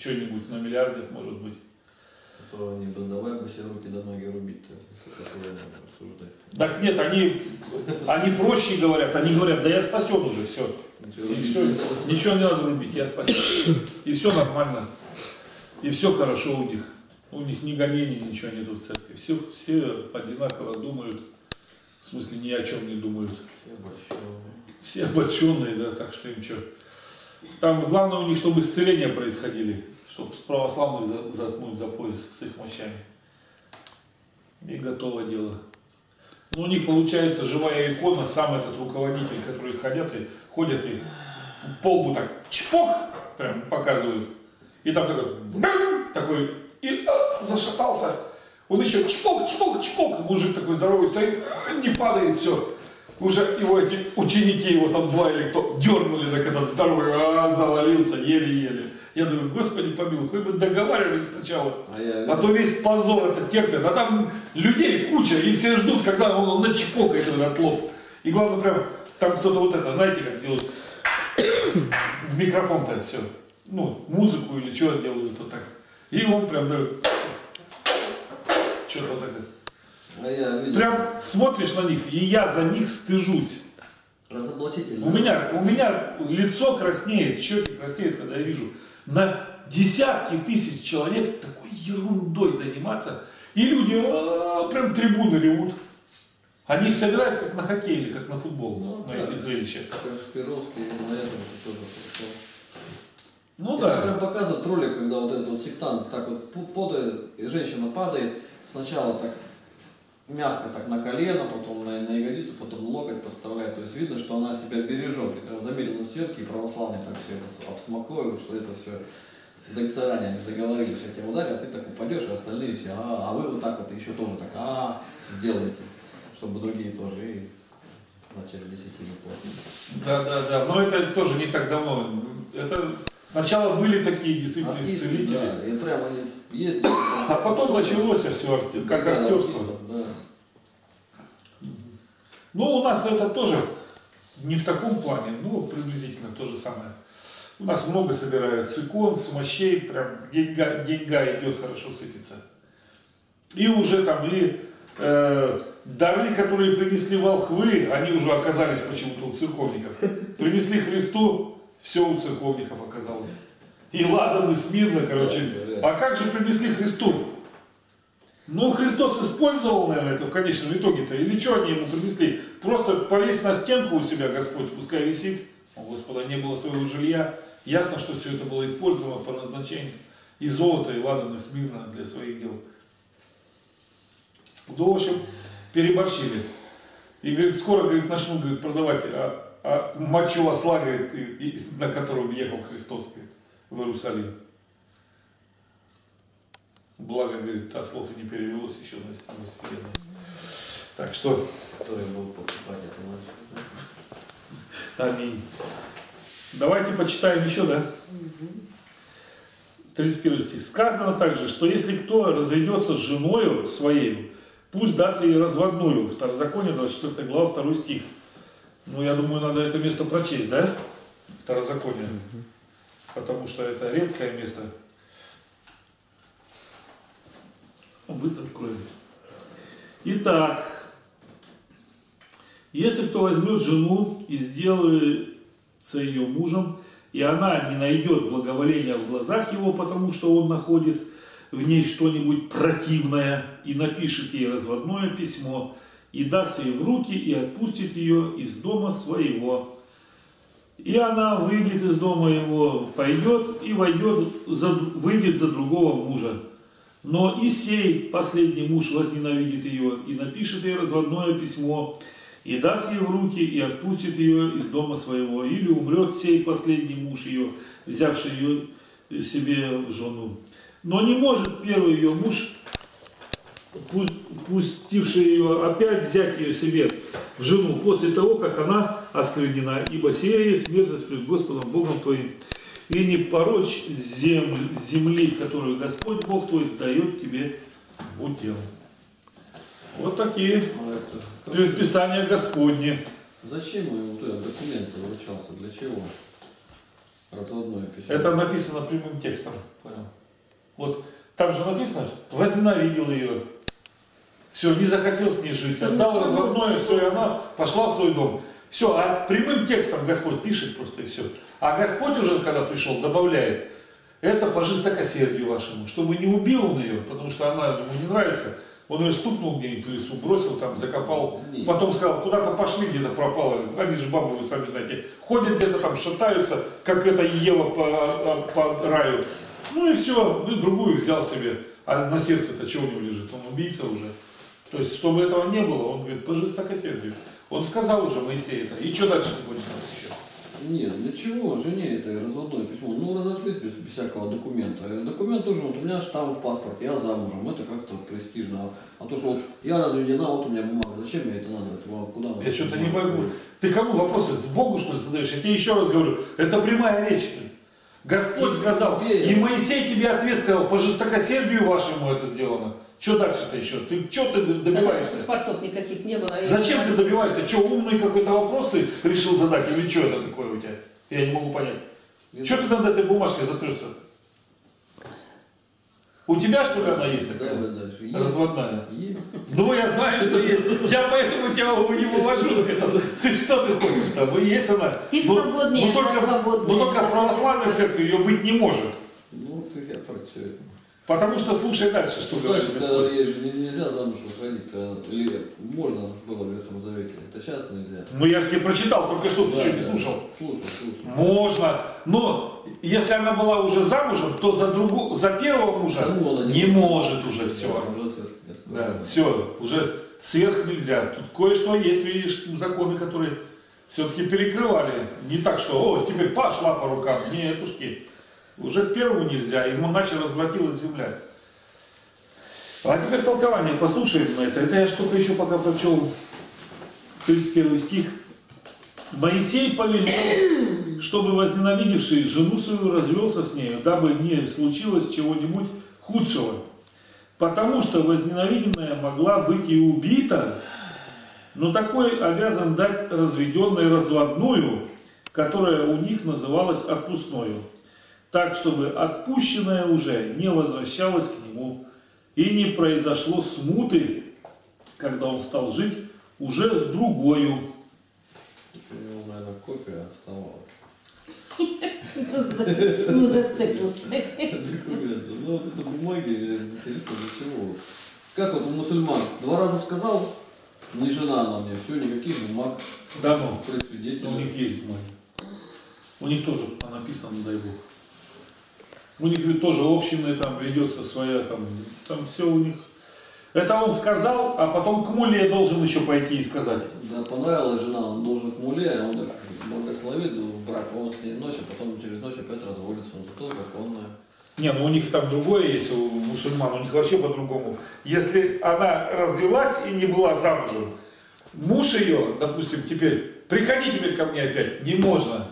что-нибудь на миллиардят может быть. А то они бы давай бы все руки до ноги рубить-то. Так нет, они, они проще говорят, они говорят, да я спасен уже, все. Ничего И все, не надо. ничего не надо рубить, я спасен. И все нормально. И все хорошо у них. У них ни гонений, ничего нету в церкви. Все, все одинаково думают. В смысле, ни о чем не думают. Все большое. Все обольщенные, да, так что им что. Там главное у них, чтобы исцеления происходили, чтобы православных за- заткнуть за пояс с их мощами. И готово дело. Ну, у них получается живая икона, сам этот руководитель, который ходят и ходят и полбу так чпок, прям показывают. И там такой, бэм, такой, и а, зашатался. Он еще чпок, чпок, чпок. Мужик такой здоровый стоит, не падает, все. Уже его эти ученики, его там два или кто, дернули, так этот здоровый, а, завалился, еле-еле. Я думаю, господи помилуй, хоть бы договаривались сначала. А я А то весь позор это терпят. А там людей куча, и все ждут, когда он начпокает этот лоб. И главное, прям, там кто-то вот это, знаете, как делают, в микрофон-то все, ну, музыку или что делают вот так. И он прям, да, что-то так. А я видел Прям смотришь на них, и я за них стыжусь. разоблачительно. У меня, у меня лицо краснеет, щеки краснеют, когда я вижу на десятки тысяч человек такой ерундой заниматься, и люди а, прям трибуны ревут. Они их собирают как на хоккей или как на футбол, Ну, на да. эти зрелища. Кашпировский на этом же тоже пришел. Ну Я да. прям показывают ролик, когда вот этот вот сектант так вот п- падает, и женщина падает, сначала так мягко так на колено, потом на, на ягодицу, потом локоть подставляет. То есть видно, что она себя бережет. И прям замеренно съемки, и православные так все это обсмаковывают, что это все заранее они договорились, что тебя ударят, а ты так упадешь, и остальные все, а, а вы вот так вот еще тоже так, а, сделайте, чтобы другие тоже и начали десятину платить. Да, да, да. Но это тоже не так давно. Это сначала были такие действительно Артисты, исцелители. да, и прям они ездили. А потом началось все как Да, актерство. артистов, Да. Ну, у нас это тоже не в таком плане, ну, приблизительно то же самое. У нас много собирают с икон, с мощей, прям деньга, деньга идет, хорошо сыпется. И уже там и э, дары, которые принесли волхвы, они уже оказались почему-то у церковников. Принесли Христу, все у церковников оказалось. И ладан, и смирно, короче. А как же принесли Христу? Ну, Христос использовал, наверное, это в конечном итоге-то. Или что они ему принесли? Просто повесь на стенку у себя Господь, пускай висит. У Господа не было своего жилья. Ясно, что все это было использовано по назначению. И золото, и ладан, и смирно для своих дел. Ну, в общем, переборщили. И говорит, скоро, говорит, начну, говорит, продавать а, а мочу осла, говорит, и- и- на котором въехал Христос, говорит, в Иерусалим. Благо, говорит, ослов и не перевелось еще на вселенной. Так что, Который был покупать аминь. Давайте почитаем еще, да? 31 стих. Сказано также, что если кто разведется с женою своей, пусть даст ей разводную. Второзаконие, 24 глава, 2 стих. Ну, я думаю, надо это место прочесть, да? Второзаконие. Потому что это редкое место. Ну, быстро откроем. Итак, если кто возьмет жену и сделается ее мужем, и она не найдет благоволения в глазах его, потому что он находит в ней что-нибудь противное, и напишет ей разводное письмо, и даст ей в руки, и отпустит ее из дома своего. И она выйдет из дома его, пойдет и войдет за, выйдет за другого мужа. Но и сей последний муж возненавидит ее и напишет ей разводное письмо, и даст ей в руки, и отпустит ее из дома своего. Или умрет сей последний муж ее, взявший ее себе в жену. Но не может первый ее муж, пу- пустивший ее, опять взять ее себе в жену после того, как она осквернена. Ибо сия есть мерзость пред Господом Богом твоим. И не порочь землю, земли, которую Господь Бог твой дает тебе удел. Вот такие Ну, это- предписания Господни. Зачем ему вот этот документ вручался? Для чего? Разводное письмо. Это написано прямым текстом. Понял? Вот там же написано, возненавидел ее. Все, не захотел с ней жить, отдал разводное, все, и она пошла в свой дом. Все, а прямым текстом Господь пишет просто и все. А Господь уже, когда пришел, добавляет, это по жестокосердию вашему, чтобы не убил он ее, потому что она ему не нравится. Он ее стукнул где-нибудь в лесу, бросил там, закопал, Нет. потом сказал, куда-то пошли, где-то пропало. Они же бабы, вы сами знаете, ходят где-то там, шатаются, как эта Ева по, по раю. Ну и все, ну и другую взял себе. А на сердце-то чего у него лежит? Он убийца уже. То есть, чтобы этого не было, он говорит, по жестокосердию. Он сказал уже Моисею это. И что дальше ты будешь еще? Нет, для чего? Жене это разводное письмо. Ну, разошлись без, без всякого документа. Э, Документ тоже, вот у меня штамп в паспорте, я замужем, это как-то престижно. А то, что вот я разведена, вот у меня бумага, зачем мне это надо? Это вам куда надо? Я что-то не пойму. Ты кому вопросы? С Богу что ли задаешь? Я тебе еще раз говорю, это прямая речь. Господь сказал, и Моисей тебе ответ сказал, по жестокосердию вашему это сделано. Что дальше-то еще? Ты что ты добиваешься? паспортов никаких не было. и- Зачем ты добиваешься? Что, умный какой-то вопрос ты решил задать? Или что это такое у тебя? Я не могу понять. Что ты над этой бумажкой затрешься? У тебя что ли она есть такая? дальше. Есть. Разводная. Есть. Ну, я знаю, что есть. Я поэтому тебя и вывожу. Это, Ты что ты хочешь там? И Есть она. Ты Ну, свободнее, ну, только, свободная. ну, только в православной церкви ее быть не может. Ну, ты я про это. Потому что слушай дальше, что Ну, говорит Господь. когда ей же не- нельзя замуж выходить, а, или можно было в Ветхом Завете, это сейчас нельзя. Ну я же тебе прочитал, только что ты Да, что не да. слушал. Слушай, слушай. Можно, но если она была уже замужем, то за другу, за первого мужа Кому она не может уже все. Уже сказал. Да, все, уже сверх нельзя. Тут кое-что есть, видишь, законы, которые все-таки перекрывали. Не так, что, о, теперь пошла по рукам. Нет, ушки. Уже к первому нельзя, иначе развратилась земля. А теперь толкование, послушаем мы это. Это я только еще пока прочел 31 стих. Моисей повелел, чтобы возненавидевший жену свою развелся с нею, дабы не случилось чего-нибудь худшего. Потому что возненавиденная могла быть и убита, но такой обязан дать разведенной разводную, которая у них называлась отпускною, так чтобы отпущенная уже не возвращалась к нему и не произошло смуты, когда он стал жить уже с другою. У него, наверное, копия оставалась. Ну, зацепился. Документы. Ну, вот это бумаги, интересно, для чего? Как вот у мусульман, два раза сказал, не жена она мне, все, никаких бумаг, Да ну, у них есть бумаги. У них тоже написано, дай бог. У них ведь тоже общины там ведется своя, там, там все у них. Это он сказал, а потом к муле должен еще пойти и сказать. Да, понравилась жена, он должен к муле, а он так благословит в брак, он с ней ночь, а потом через ночь опять разводится, он зато законная. Не, ну у них там другое есть, у мусульман, у них вообще по-другому. Если она развелась и не была замужем, муж ее, допустим, теперь, приходи теперь ко мне опять, не можно.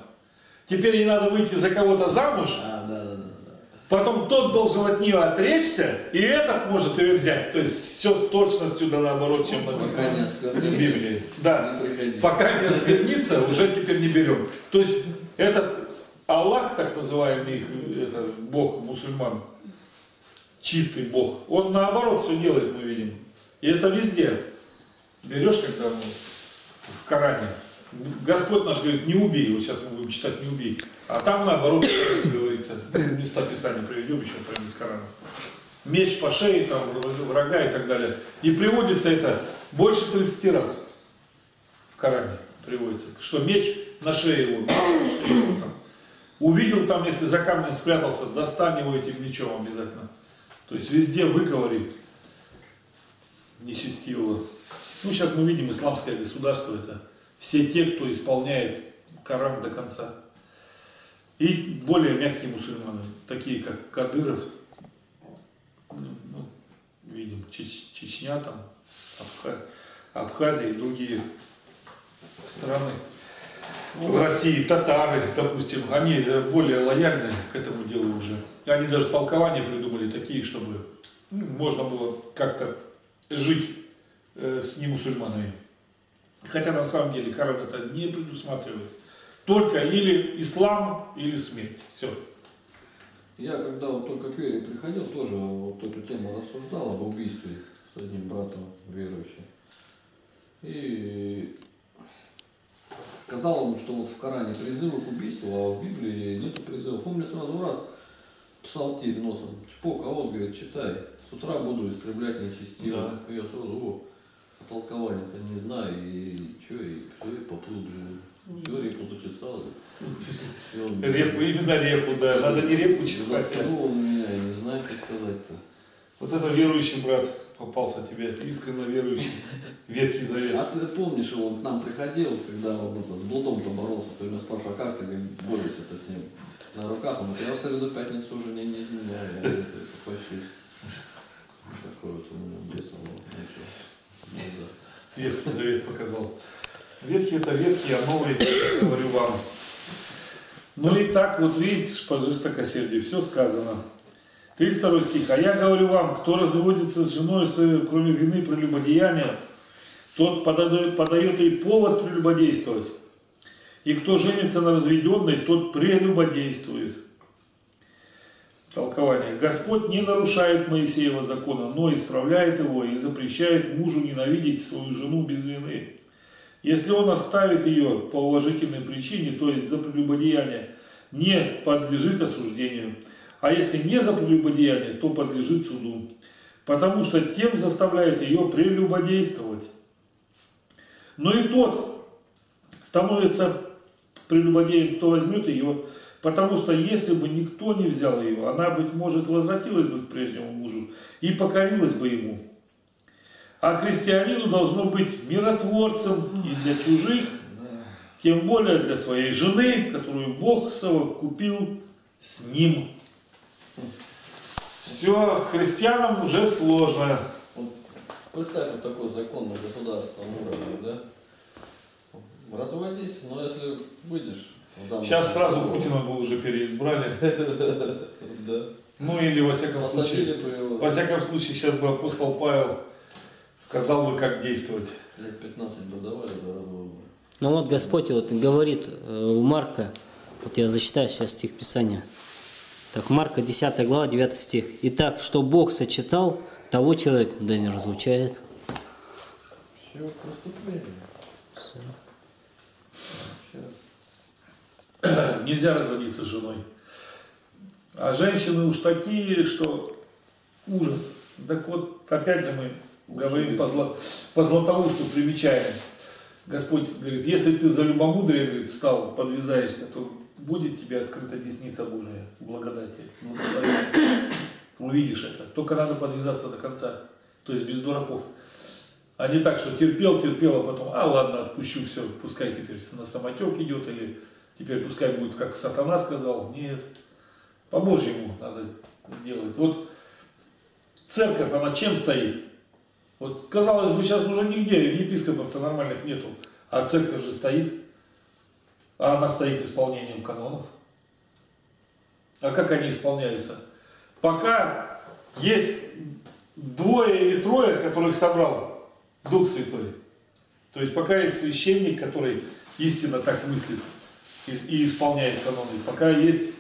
Теперь ей надо выйти за кого-то замуж, А, да. Потом тот должен от нее отречься, и этот может ее взять. То есть все с точностью да наоборот, чем в Библии. Да. не. Пока не осквернится, уже теперь не берем. То есть этот Аллах, так называемый их, это Бог мусульман, чистый Бог, он наоборот все делает, мы видим. И это везде. Берешь, когда в Коране, Господь наш говорит, не убей, вот сейчас мы будем читать, не убей. А там наоборот говорится, места Писания приведем еще прямо из Корана. Меч по шее, там, врага и так далее. И приводится это больше 30 раз в Коране приводится, что меч на шее его, на шее его там. Увидел там, если за камнем спрятался, достань его этим мечом обязательно. То есть везде выковыри нечестивого. Ну, сейчас мы видим, исламское государство это все те, кто исполняет Коран до конца. И более мягкие мусульмане, такие как Кадыров, ну, ну, видим, Чеч- Чечня там, Абха- Абхазия и другие страны. В России татары, допустим, они э, более лояльны к этому делу уже. Они даже толкования придумали такие, чтобы ну, можно было как-то жить э, с немусульманами. Хотя на самом деле Коран это не предусматривает. Только или ислам, или смерть. Все. Я когда вот только к вере приходил, тоже вот эту тему рассуждал об убийстве с одним братом верующим. И сказал ему, что вот в Коране призывы к убийству, а в Библии нету призывов. Он мне сразу раз псалтирь носом, чпок, а вот, говорит, читай, с утра буду истреблять нечестивых. И я сразу, о, толкования-то не знаю, и что, и все, и поплыл же. Все, репу зачесал. Репу, именно репу, да. Надо не репу чесать. Заткнул он меня, я не знаю, что сказать-то. Вот это верующий брат. попался тебе искренне верующий Ветхий Завет. А ты помнишь, он к нам приходил, когда он это, с блудом-то боролся, ты меня спрашивал, а как ты говорит, борешься-то с ним? На руках, он говорит, я в среду пятницу уже не, не изменяю, я говорит, почти. Такой вот у меня бесом был. Ветхий Завет показал. Ветхий это ветхий, а новый, говорю вам. Ну и так, вот видите, по жестокосердию, все сказано. 32 стих. А я говорю вам, кто разводится с женой своей, кроме вины прелюбодеяния, тот подает, подает ей повод прелюбодействовать. И кто женится на разведенной, тот прелюбодействует. Толкование. Господь не нарушает Моисеева закона, но исправляет его и запрещает мужу ненавидеть свою жену без вины. Если он оставит ее по уважительной причине, то есть за прелюбодеяние, не подлежит осуждению. А если не за прелюбодеяние, то подлежит суду. Потому что тем заставляет ее прелюбодействовать. Но и тот становится прелюбодеем, кто возьмет ее, потому что если бы никто не взял ее, она, быть может, возвратилась бы к прежнему мужу и покорилась бы ему. А христианину должно быть миротворцем и для чужих, тем более для своей жены, которую Бог совокупил с ним. Все, христианам уже сложно. Представь вот такой закон на государственном уровне, да? Разводись, но если выйдешь замуж... Сейчас сразу Путина бы уже переизбрали. Да. Ну или во всяком случае, во всяком случае сейчас бы апостол Павел сказал бы, как действовать. лет 15 бы давали за развод. Ну вот Господь вот говорит э, у Марка, вот я зачитаю сейчас стих Писания. Так, Марка 10 глава, 9 стих. Итак, что Бог сочетал, того человек да не разлучает. Все преступление. Всё. Нельзя разводиться с женой. А женщины уж такие, что ужас. Так вот, опять же мы говорим по, зло- по Златоусту, примечаем. Господь говорит, если ты за любомудрие говорит, встал, подвязаешься, то будет тебе открыта десница Божия, благодати, благословения. Увидишь это. Только надо подвязаться до конца. То есть без дураков. А не так, что терпел, терпел, а потом, а ладно, отпущу, все, пускай теперь на самотек идет, или теперь пускай будет, как сатана сказал. Нет. По Божьему надо делать. Вот церковь, она чем стоит? Вот, казалось бы, сейчас уже нигде епископов-то нормальных нету, а церковь же стоит, а она стоит исполнением канонов. А как они исполняются? Пока есть двое или трое, которых собрал Дух Святой. То есть пока есть священник, который истинно так мыслит и, и исполняет каноны, пока есть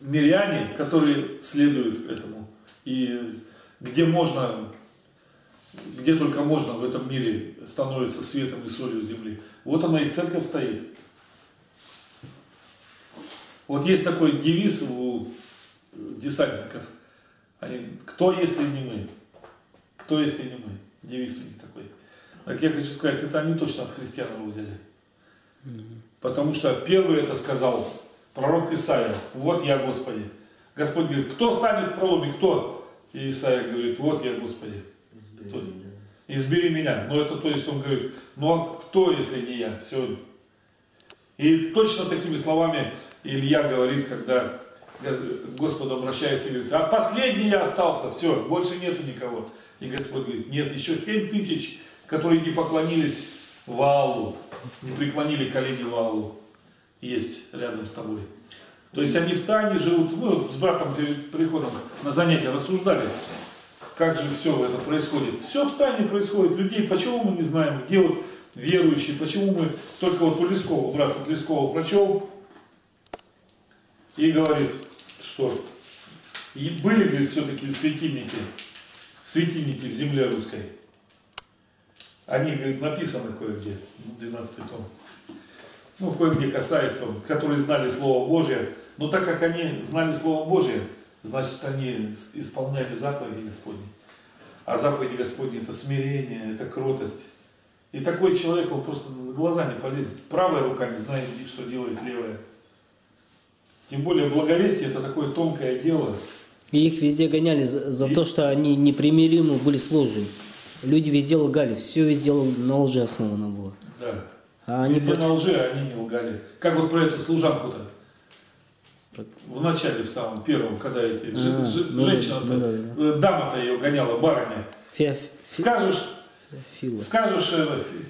миряне, которые следуют этому. И где можно, где только можно в этом мире становится светом и солью земли. Вот она и церковь стоит. Вот есть такой девиз у десантников. Они, кто если не мы? Кто если не мы? Девиз у них такой. Так я хочу сказать, это они точно от христиан его взяли. Потому что первый это сказал пророк Исаия. Вот я, Господи. Господь говорит, кто станет в проломе, кто? И Исаия говорит, вот я, Господи. Избери Тут. меня. Избери меня. Ну это то есть он говорит, ну а кто, если не я? Все. И точно такими словами Илья говорит, когда к Господу обращается и говорит, а последний я остался, все, больше нету никого. И Господь говорит, нет, еще семь тысяч, которые не поклонились Ваалу, не преклонили колени Ваалу, есть рядом с тобой. То есть они в тайне живут, мы с братом перед приходом на занятия рассуждали, как же все это происходит. Все в тайне происходит. Людей, почему мы не знаем, где вот верующие, почему мы только вот у Лескова, брат вот Лескова прочел и говорит, что и были, говорит, все-таки светильники, светильники в земле русской. Они, говорит, написаны кое-где, 12 том. Ну, кое-где касается, которые знали Слово Божье. Но так как они знали Слово Божье, значит, они исполняли заповеди Господни. А заповеди Господни это смирение, это кротость. И такой человек, он просто на глаза не полезет. Правая рука не знает, что делает левая. Тем более благовестие это такое тонкое дело. И их везде гоняли за, за И- то, что они непримиримы были с ложью. Люди везде лгали, все везде на лжи основано было. Да. А они Везде против- на лжи, а они не лгали. Как вот про эту служанку-то. В начале, в самом первом, когда эти ж- А, ж- ну да, женщина-то, ну да, э, дама-то ее гоняла, барыня. Фе- Скажешь, Фила. скажешь, э, фи-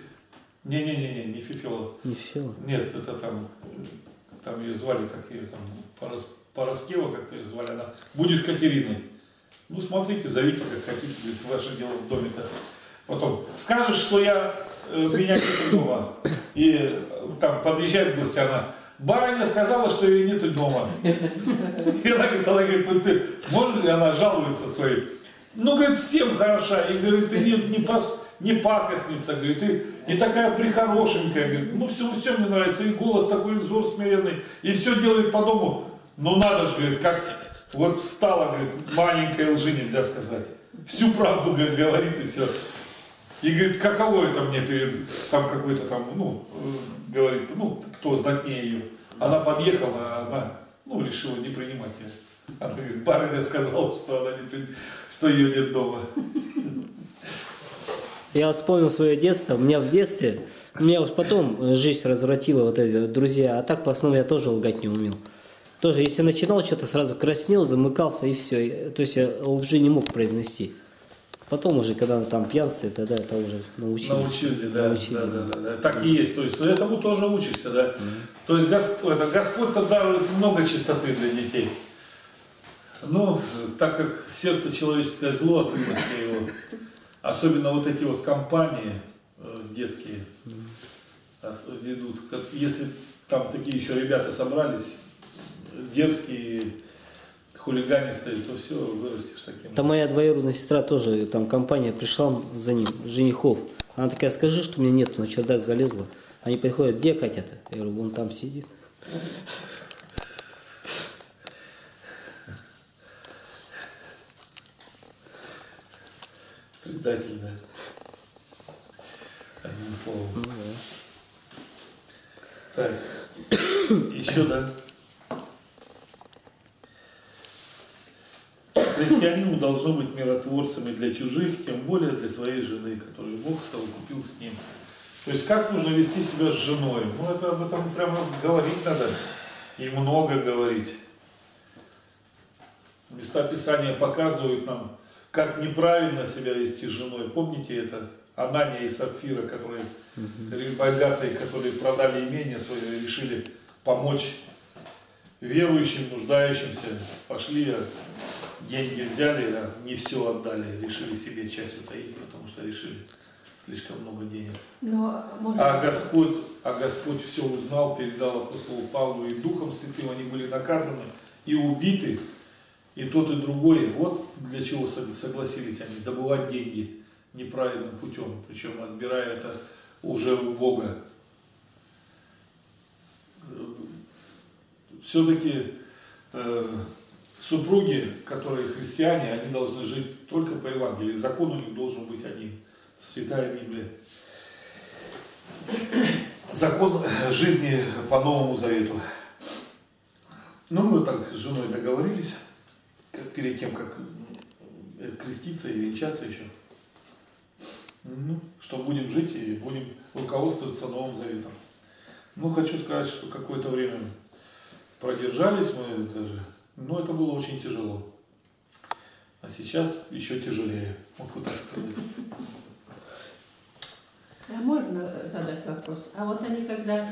не-не-не, не Фифила. Не Фила. Нет, это там, там ее звали, как ее там, Порос, Пороскева, как-то ее звали, она, будешь Катериной. Ну, смотрите, зовите, как хотите, говорит, ваше дело в доме-то. Потом, скажешь, что я, э, меня нету дома, и э, там подъезжает в гости она, барыня сказала, что ее нету дома. И она говорит, она говорит, вот ты, может ли она жалуется своей? Ну, говорит, всем хороша. И говорит, ты не, не, пос- не пакостница, говорит, ты не такая прихорошенькая. Говорит, ну, все, все мне нравится. И голос такой взор смиренный. И все делает по дому. Ну, надо же, говорит, как вот встала, говорит, маленькой лжи нельзя сказать. Всю правду, говорит, говорит и все. И говорит, каково это мне перед, там какой-то там, ну, э, говорит, ну, кто знатнее ее. Она подъехала, а она, ну, решила не принимать ее. Она говорит, барыня сказала, что она не что ее нет дома. Я вспомнил свое детство. У меня в детстве, меня уж потом жизнь развратила вот эти друзья, а так в основном я тоже лгать не умел. Тоже, если начинал что-то, сразу краснел, замыкался и все. То есть я лжи не мог произнести. Потом уже, когда там пьянствует, тогда это уже научили. Научили, да, Научили, да, да, да, да. Так и есть. То есть, ну, этому тоже учишься, да. То есть Господь, это, Господь дарует много чистоты для детей. Но так как сердце человеческое зло от его, особенно вот эти вот компании э, детские ос- ведут, если там такие еще ребята собрались, дерзкие, хулиганистые, то все, вырастешь таким. Там моя двоюродная сестра тоже, там компания пришла за ним, женихов. Она такая, скажи, что у меня нет, на чердак залезла. Они приходят, где Катя-то? Я говорю, вон там сидит. Предательная. Одним словом. Ну да. Так, еще, да. Христианину должно быть миротворцами для чужих, тем более для своей жены, которую Бог совокупил с ним. То есть как нужно вести себя с женой? Ну это об этом прямо говорить надо. И много говорить. Места Писания показывают нам, как неправильно себя вести с женой. Помните это? Анания и Сапфира, которые богатые, которые продали имение свое и решили помочь верующим, нуждающимся. Пошли, а деньги взяли, а не все отдали, решили себе часть утаить, потому что решили слишком много денег. Но, может, А Господь, а Господь все узнал, передал апостолу Павлу и Духом Святым, они были наказаны и убиты, и тот, и другой. Вот для чего сог- согласились они, добывать деньги неправильным путем, причем отбирая это уже у Бога. Все-таки супруги, которые христиане, они должны жить только по Евангелию. Закон у них должен быть один. Святая Библия закон жизни по Новому Завету. Ну, мы вот так с женой договорились, как перед тем, как э, креститься и венчаться еще, ну, что будем жить и будем руководствоваться Новым Заветом. Ну, хочу сказать, что какое-то время продержались мы даже, но это было очень тяжело. А сейчас еще тяжелее, могу так сказать. А можно задать вопрос? А вот они когда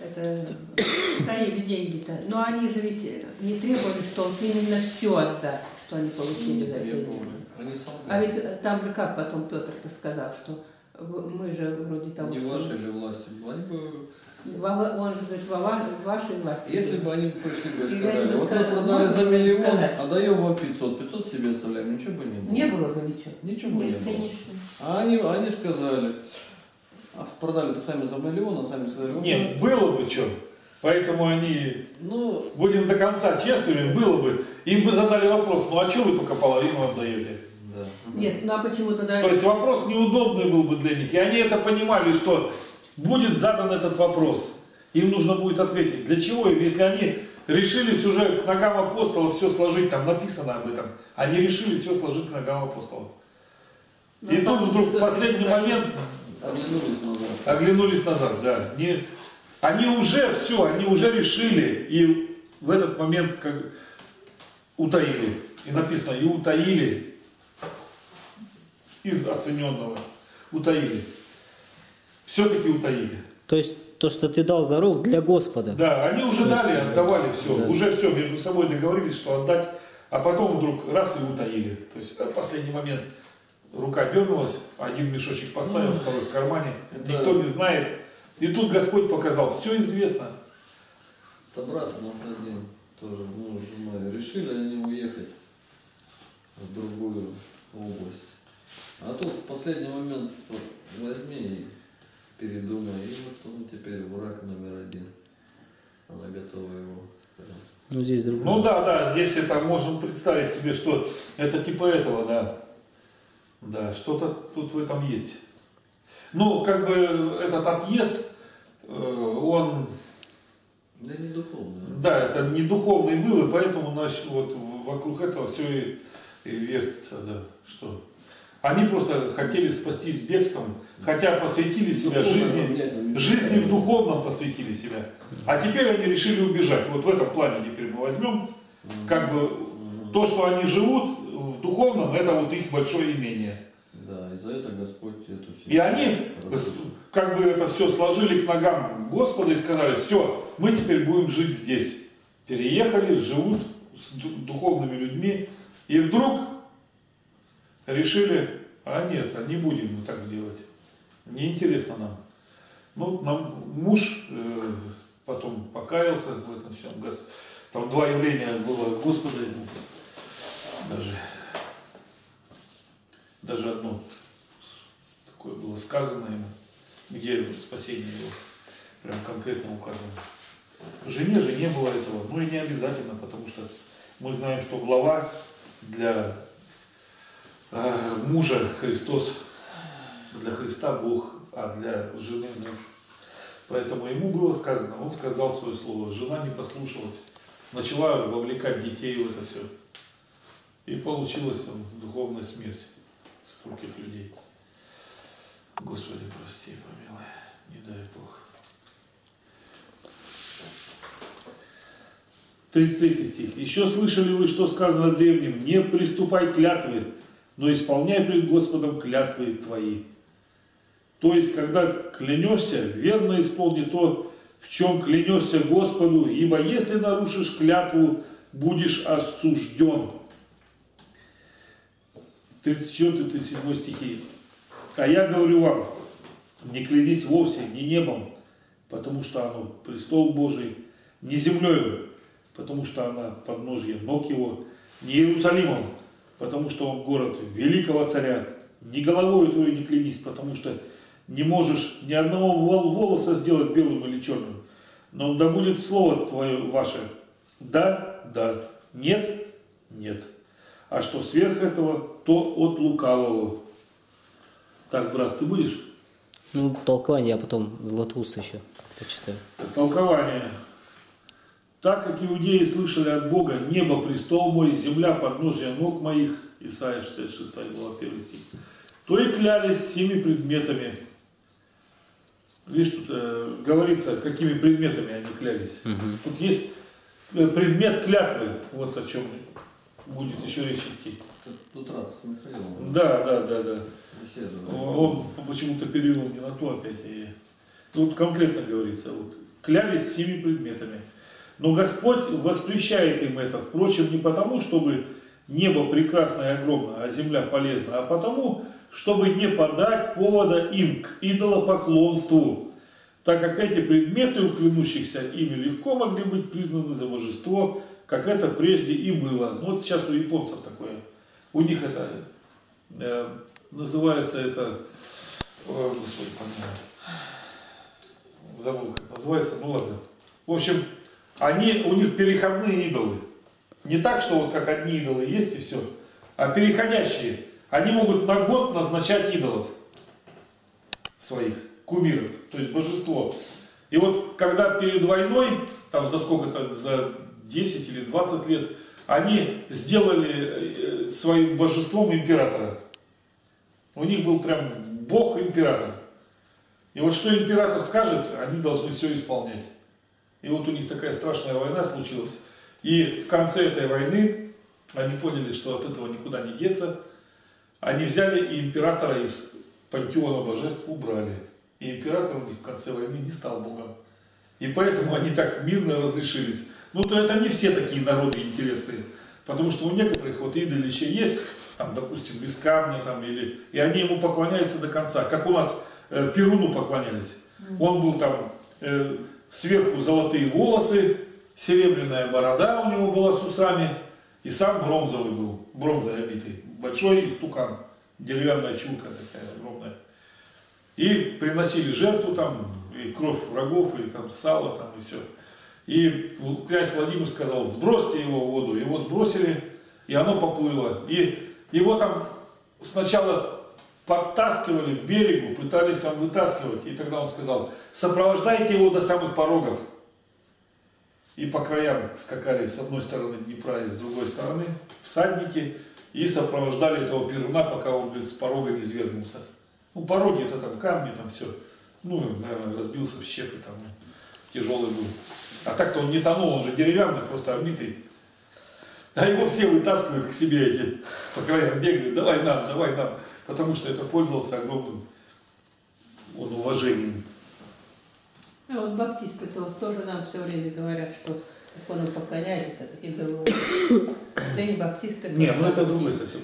это, таили деньги-то, но они же ведь не требовали, что он именно все отдать, что они получили за деньги. А ведь там же как потом Петр-то сказал, что мы же вроде того, Не что- вашей ли власти. Они бы, Во вла- он же говорит, во ва- в вашей власти. если бы они пришли бы и сказали, вот мы продали за миллион, сказать. отдаем вам 500, 500 себе оставляем, ничего бы не было. Не было бы ничего. Ничего бы не Нет, было. конечно. А они, они сказали, а продали-то сами за миллион, а сами сказали, вот Не, мы- было бы что. Поэтому они, ну, будем до конца честными, было бы. Им бы задали вопрос, ну а что вы только половину отдаете? да. Нет, ну а почему тогда... То есть вопрос неудобный был бы для них. И они это понимали, что будет задан этот вопрос. Им нужно будет ответить. Для чего им, если они решились уже к ногам апостолов все сложить, там написано об этом. Они решили все сложить к ногам апостолов. Ну, И тут вдруг в последний момент Оглянулись назад. оглянулись назад, да. Не- они уже все, они уже решили, и в этот момент как утаили. И написано, и утаили из оцененного. Утаили. Все-таки утаили. То есть то, что ты дал залог для Господа. Да, они уже То есть, дали, да. отдавали все, Да. уже все, между собой договорились, что отдать, а потом вдруг раз и утаили. То есть в последний момент рука дернулась, один мешочек поставил, второй в кармане, Это- никто не знает. И тут Господь показал, все известно. Это брат у нас один, тоже муж с женой. Решили они уехать в другую область. А тут в последний момент вот, возьми и передумай. И вот он теперь враг номер один. Она готова его Ну здесь другое. Ну да, да, здесь это можем представить себе, что это типа этого, да. Да, что-то тут в этом есть. Ну, как бы этот отъезд, э, он Да не духовно. Да, это не духовный был, и поэтому значит, вот вокруг этого все и, и вертится, да, что. Они просто хотели спастись бегством, хотя посвятили себя жизни, жизни в духовном посвятили себя. А теперь они решили убежать. Вот в этом плане теперь мы возьмем, как бы то, что они живут в духовном, это вот их большое имение. Да, и за это Господь эту И они разрушил. как бы это все сложили к ногам Господа и сказали, все, мы теперь будем жить здесь. Переехали, живут с ду- духовными людьми. И вдруг решили, а нет, а не будем мы так делать. Неинтересно нам. Ну, нам муж э, потом покаялся в этом всем. Там два явления было Господа. Даже, даже одно такое было сказано ему, где спасение его прям конкретно указано. Жене же не было этого, ну и не обязательно, потому что мы знаем, что глава для мужа Христос, для Христа Бог, а для жены муж. Поэтому ему было сказано, он сказал свое слово, жена не послушалась, начала вовлекать детей в это все. И получилась там духовная смерть стольких людей. Господи, прости, помилуй, не дай Бог. 33 стих. Еще слышали вы, что сказано древним, не приступай к клятве, но исполняй пред Господом клятвы твои. То есть, когда клянешься, верно исполни то, в чем клянешься Господу, ибо если нарушишь клятву, будешь осужден. 34-37 стихи. А я говорю вам, не клянись вовсе ни небом, потому что оно престол Божий, ни землею, потому что она подножье ног его, ни Иерусалимом, потому что он город великого царя, ни головою твою не клянись, потому что не можешь ни одного вол- волоса сделать белым или черным. Но да будет слово твое ваше. Да, да, нет, нет. А что сверх этого, то от лукавого. Так, брат, ты будешь? Ну, толкование, я потом Златоуст еще почитаю. Толкование. Так как иудеи слышали от Бога, небо престол мой, земля подножие ног моих, Исайя 66 глава 1 стих, то и клялись всеми предметами. Видишь, тут э, говорится, какими предметами они клялись. Тут есть э, предмет клятвы, вот о чем будет еще речь идти. Тут, тут раз с Михаилом Да, да, да, да. беседовал. Он почему-то перевел не на то опять. И... Тут конкретно говорится, вот, клялись всеми предметами. Но Господь воспрещает им это, впрочем, не потому, чтобы небо прекрасно и огромно, а земля полезна, а потому, чтобы не подать повода им к идолопоклонству, так как эти предметы у ими легко могли быть признаны за божество, как это прежде и было. Ну, вот сейчас у японцев такое. У них это э, называется это, о, господи, забыл, как называется, ну ладно. В общем, они, у них переходные идолы. Не так, что вот как одни идолы есть и все, а переходящие. Они могут на год назначать идолов своих, кумиров, то есть божество. И вот когда перед войной, там за сколько-то, за 10 или 20 лет, они сделали э, своим божеством императора. У них был прям бог-император. И вот что император скажет, они должны все исполнять. И вот у них такая страшная война случилась. И в конце этой войны они поняли, что от этого никуда не деться. Они взяли и императора из пантеона божеств убрали. И император у них в конце войны не стал богом. И поэтому они так мирно разрешились. Ну, то это не все такие народы интересные. Потому что у некоторых вот идолы еще есть, там, допустим, без камня, там, или, и они ему поклоняются до конца. Как у нас э, Перуну поклонялись. Он был там, э, сверху золотые волосы, серебряная борода у него была с усами, и сам бронзовый был, бронзой обитый. Большой стукан, деревянная чурка такая огромная. И приносили жертву там, и кровь врагов, и там сало, там, и все. И князь Владимир сказал, сбросьте его в воду. Его сбросили, и оно поплыло. И его там сначала подтаскивали к берегу, пытались там вытаскивать. И тогда он сказал, сопровождайте его до самых порогов. И по краям скакали с одной стороны Днепра и с другой стороны всадники. И сопровождали этого Перуна, пока он, говорит, с порога не свергнулся. Ну, пороги это там камни, там все. Ну, наверное, разбился в щепы, там, тяжелый был. А так-то он не тонул, он же деревянный, просто обмитый. А его все вытаскивают к себе эти, по краям бегают, давай нам, давай нам. Потому что это пользовался огромным он, уважением. А вот баптисты-то вот тоже нам все время говорят, что а такие другого. Да не баптисты. Нет, ну это другой совсем.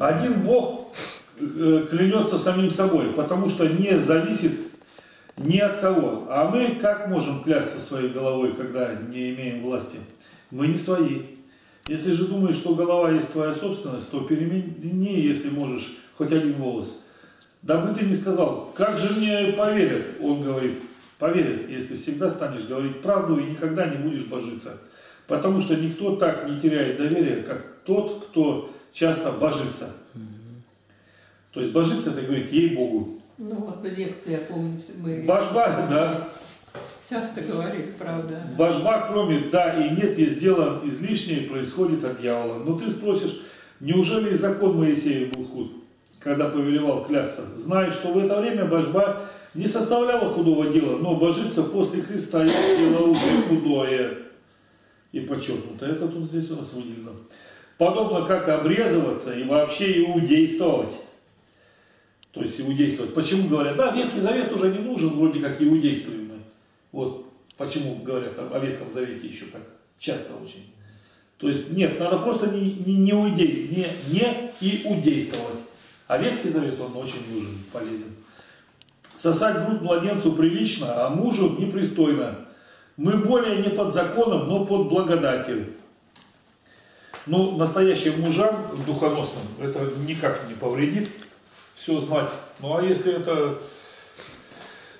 Один Бог э, клянется самим собой, потому что не зависит ни от кого. А мы как можем клясться своей головой, когда не имеем власти? Мы не свои. Если же думаешь, что голова есть твоя собственность, то перемени, если можешь, хоть один волос. Дабы ты не сказал, как же мне поверят, он говорит, поверят, если всегда станешь говорить правду и никогда не будешь божиться. Потому что никто так не теряет доверия, как тот, кто часто божится. То есть божиться это говорит ей Богу. Ну вот в детстве, я помню, мы Божба, да. часто говорили, правда. Божба, кроме да и нет, есть дело излишнее, происходит от дьявола. Но ты спросишь, неужели и закон Моисея был худ, когда повелевал клясться? Знаешь, что в это время божба не составляла худого дела, но божиться после Христа есть дело уже худое. И подчеркнуто, это тут здесь у нас выделено. Подобно как обрезываться и вообще иудействовать. То есть иудействовать. Почему говорят, да, Ветхий Завет уже не нужен, вроде как иудействуем мы. Вот почему говорят о Ветхом Завете еще так часто очень. То есть нет, надо просто не, не, не, иудей, не, не иудействовать. А Ветхий Завет, он очень нужен, полезен. Сосать грудь младенцу прилично, а мужу непристойно. Мы более не под законом, но под благодатью. Ну, настоящим мужам духоносным это никак не повредит все знать. Ну а если это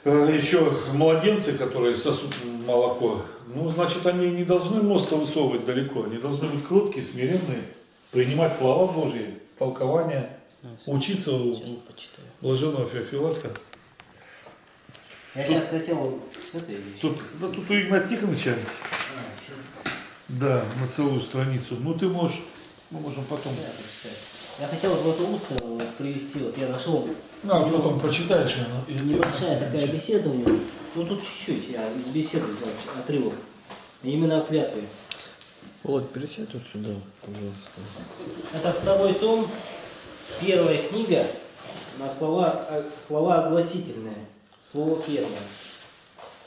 э, еще младенцы, которые сосут молоко, ну значит они не должны нос высовывать далеко, они должны быть кроткие, смиренные, принимать слова Божьи, толкования, учиться у блаженного Феофилакта. Я сейчас хотел... Тут, да, тут у Игната Тихоновича, да, на целую страницу. Ну ты можешь, мы можем потом. Я хотел Златоуста привести, вот я нашел. Ну, а потом прочитаешь она. Небольшая такая беседа у него. Ну тут чуть-чуть, я из беседы взял отрывок. Именно о клятве. Вот, вот сюда, пожалуйста. Это второй том, первая книга, на слова, слова огласительные, слово первое.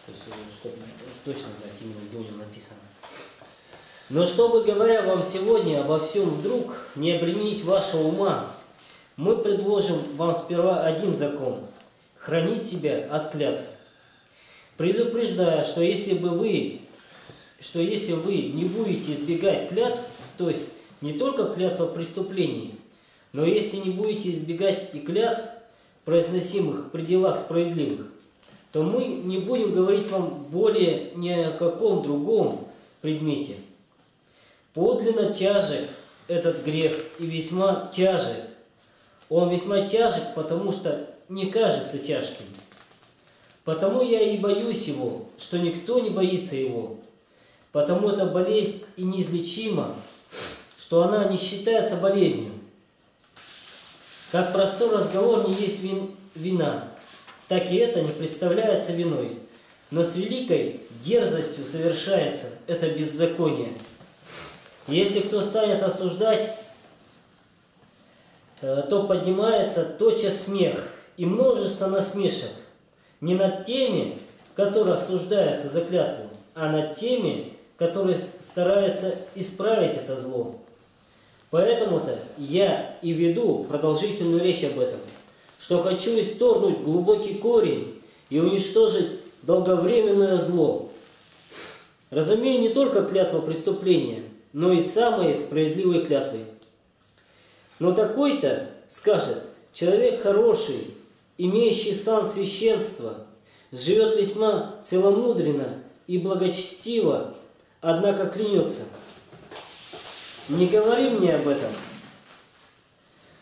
То есть, чтобы точно знать именно, где у него написано. Но чтобы, говоря вам сегодня обо всем вдруг, не обременить вашего ума, мы предложим вам сперва один закон – хранить себя от клятв. Предупреждая, что если бы вы, что если вы не будете избегать клятв, то есть не только клятв о преступлении, но если не будете избегать и клятв, произносимых в пределах справедливых, то мы не будем говорить вам более ни о каком другом предмете – Подлинно тяжек этот грех и весьма тяжек. Он весьма тяжек, потому что не кажется тяжким. Потому я и боюсь его, что никто не боится его. потому это болезнь и неизлечима, что она не считается болезнью. Как простой разговор не есть вин, вина, так и это не представляется виной. Но с великой дерзостью совершается это беззаконие. Если кто станет осуждать, э, то поднимается тотчас смех и множество насмешек. Не над теми, которые осуждаются за клятву, а над теми, которые стараются исправить это зло. Поэтому-то я и веду продолжительную речь об этом, что хочу исторгнуть глубокий корень и уничтожить долговременное зло. Разумею не только клятва преступления, но и самые справедливые клятвы. Но такой-то, скажет, человек хороший, имеющий сан священства, живет весьма целомудренно и благочестиво, однако клянется. Не говори мне об этом.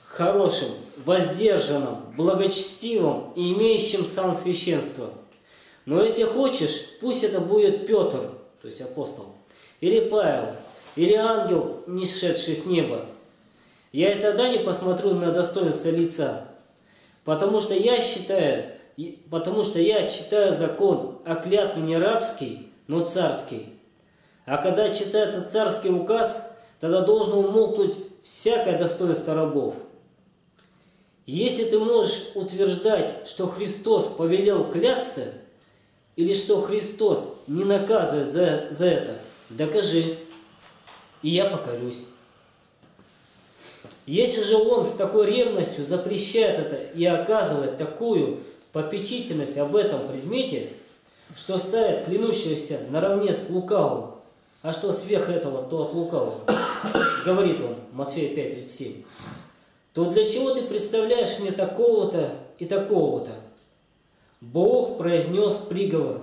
Хорошим, воздержанным, благочестивым и имеющим сан священства. Но если хочешь, пусть это будет Петр, то есть апостол, или Павел, или ангел, не сшедший с неба. Я и тогда не посмотрю на достоинство лица, потому что я считаю, потому что я читаю закон о клятве не рабский, но царский. А когда читается царский указ, тогда должно умолкнуть всякое достоинство рабов. Если ты можешь утверждать, что Христос повелел клясться, или что Христос не наказывает за, за это, докажи, и я покорюсь. Если же Он с такой ревностью запрещает это и оказывает такую попечительность об этом предмете, что ставит клянущегося наравне с лукавым, а что сверх этого, то от лукавого, говорит он, Матфея 5.37, то для чего ты представляешь мне такого-то и такого-то? Бог произнес приговор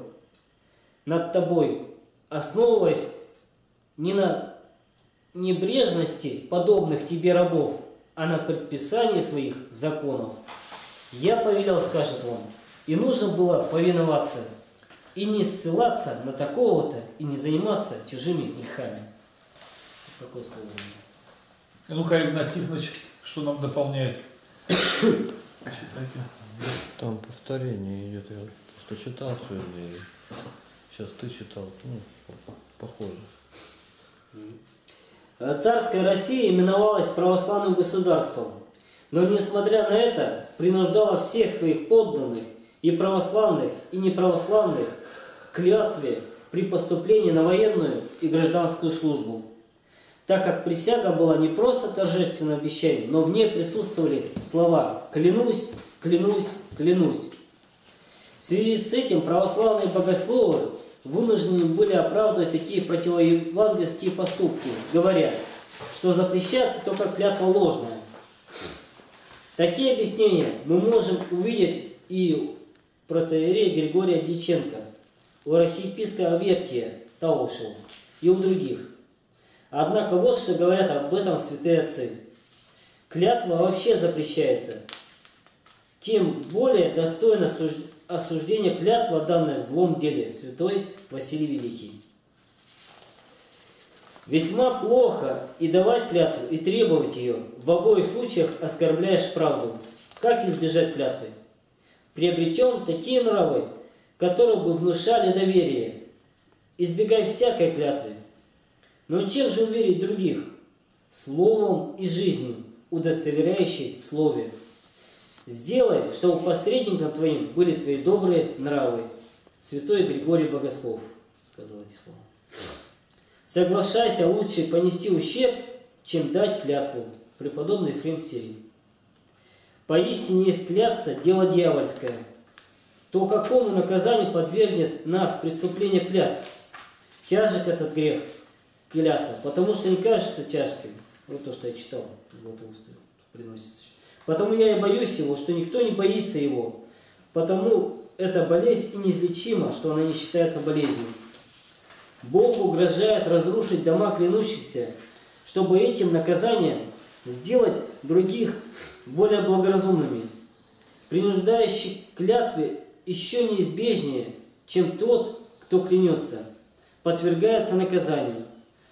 над тобой, основываясь не на небрежности подобных тебе рабов, а на предписании своих законов. Я повелел, скажет он, и нужно было повиноваться, и не ссылаться на такого-то, и не заниматься чужими грехами. Какое слово? Ну-ка, Игнат Тихонович, что нам дополняет? Читайте. Там повторение идет. Я просто читал сегодня. Сейчас ты читал. Ну, похоже. Царская Россия именовалась православным государством, но, несмотря на это, принуждала всех своих подданных, и православных, и неправославных, к клятве при поступлении на военную и гражданскую службу. Так как присяга была не просто торжественным обещанием, но в ней присутствовали слова «клянусь», «клянусь», «клянусь». В связи с этим православные богословы вынуждены были оправдывать такие противоевангельские поступки, говоря, что запрещается только клятва ложная. Такие объяснения мы можем увидеть и у протеерея Григория Дьяченко, у архиепископа Аверкия Таушева и у других. Однако вот что говорят об этом святые отцы. Клятва вообще запрещается. Тем более достойно осуждения клятва, данная в злом деле, святой Василий Великий. Весьма плохо и давать клятву, и требовать ее. В обоих случаях оскорбляешь правду. Как избежать клятвы? Приобретем такие нравы, которые бы внушали доверие. Избегай всякой клятвы. Но чем же уверить других? Словом и жизнью, удостоверяющей в слове. Сделай, чтобы посредником твоим были твои добрые нравы. Святой Григорий Богослов сказал эти слова. Соглашайся лучше понести ущерб, чем дать клятву. Преподобный Ефрем Сирин. Поистине есть клясться дело дьявольское. То какому наказанию подвергнет нас преступление клятв? Тяжек этот грех, клятва, потому что не кажется тяжким. Вот то, что я читал Златоуста, приносится. Потому я и боюсь его, что никто не боится его. Потому эта болезнь и неизлечима, что она не считается болезнью. Бог угрожает разрушить дома клянущихся, чтобы этим наказанием сделать других более благоразумными. Принуждающий клятвы еще неизбежнее, чем тот, кто клянется. подвергается наказанию,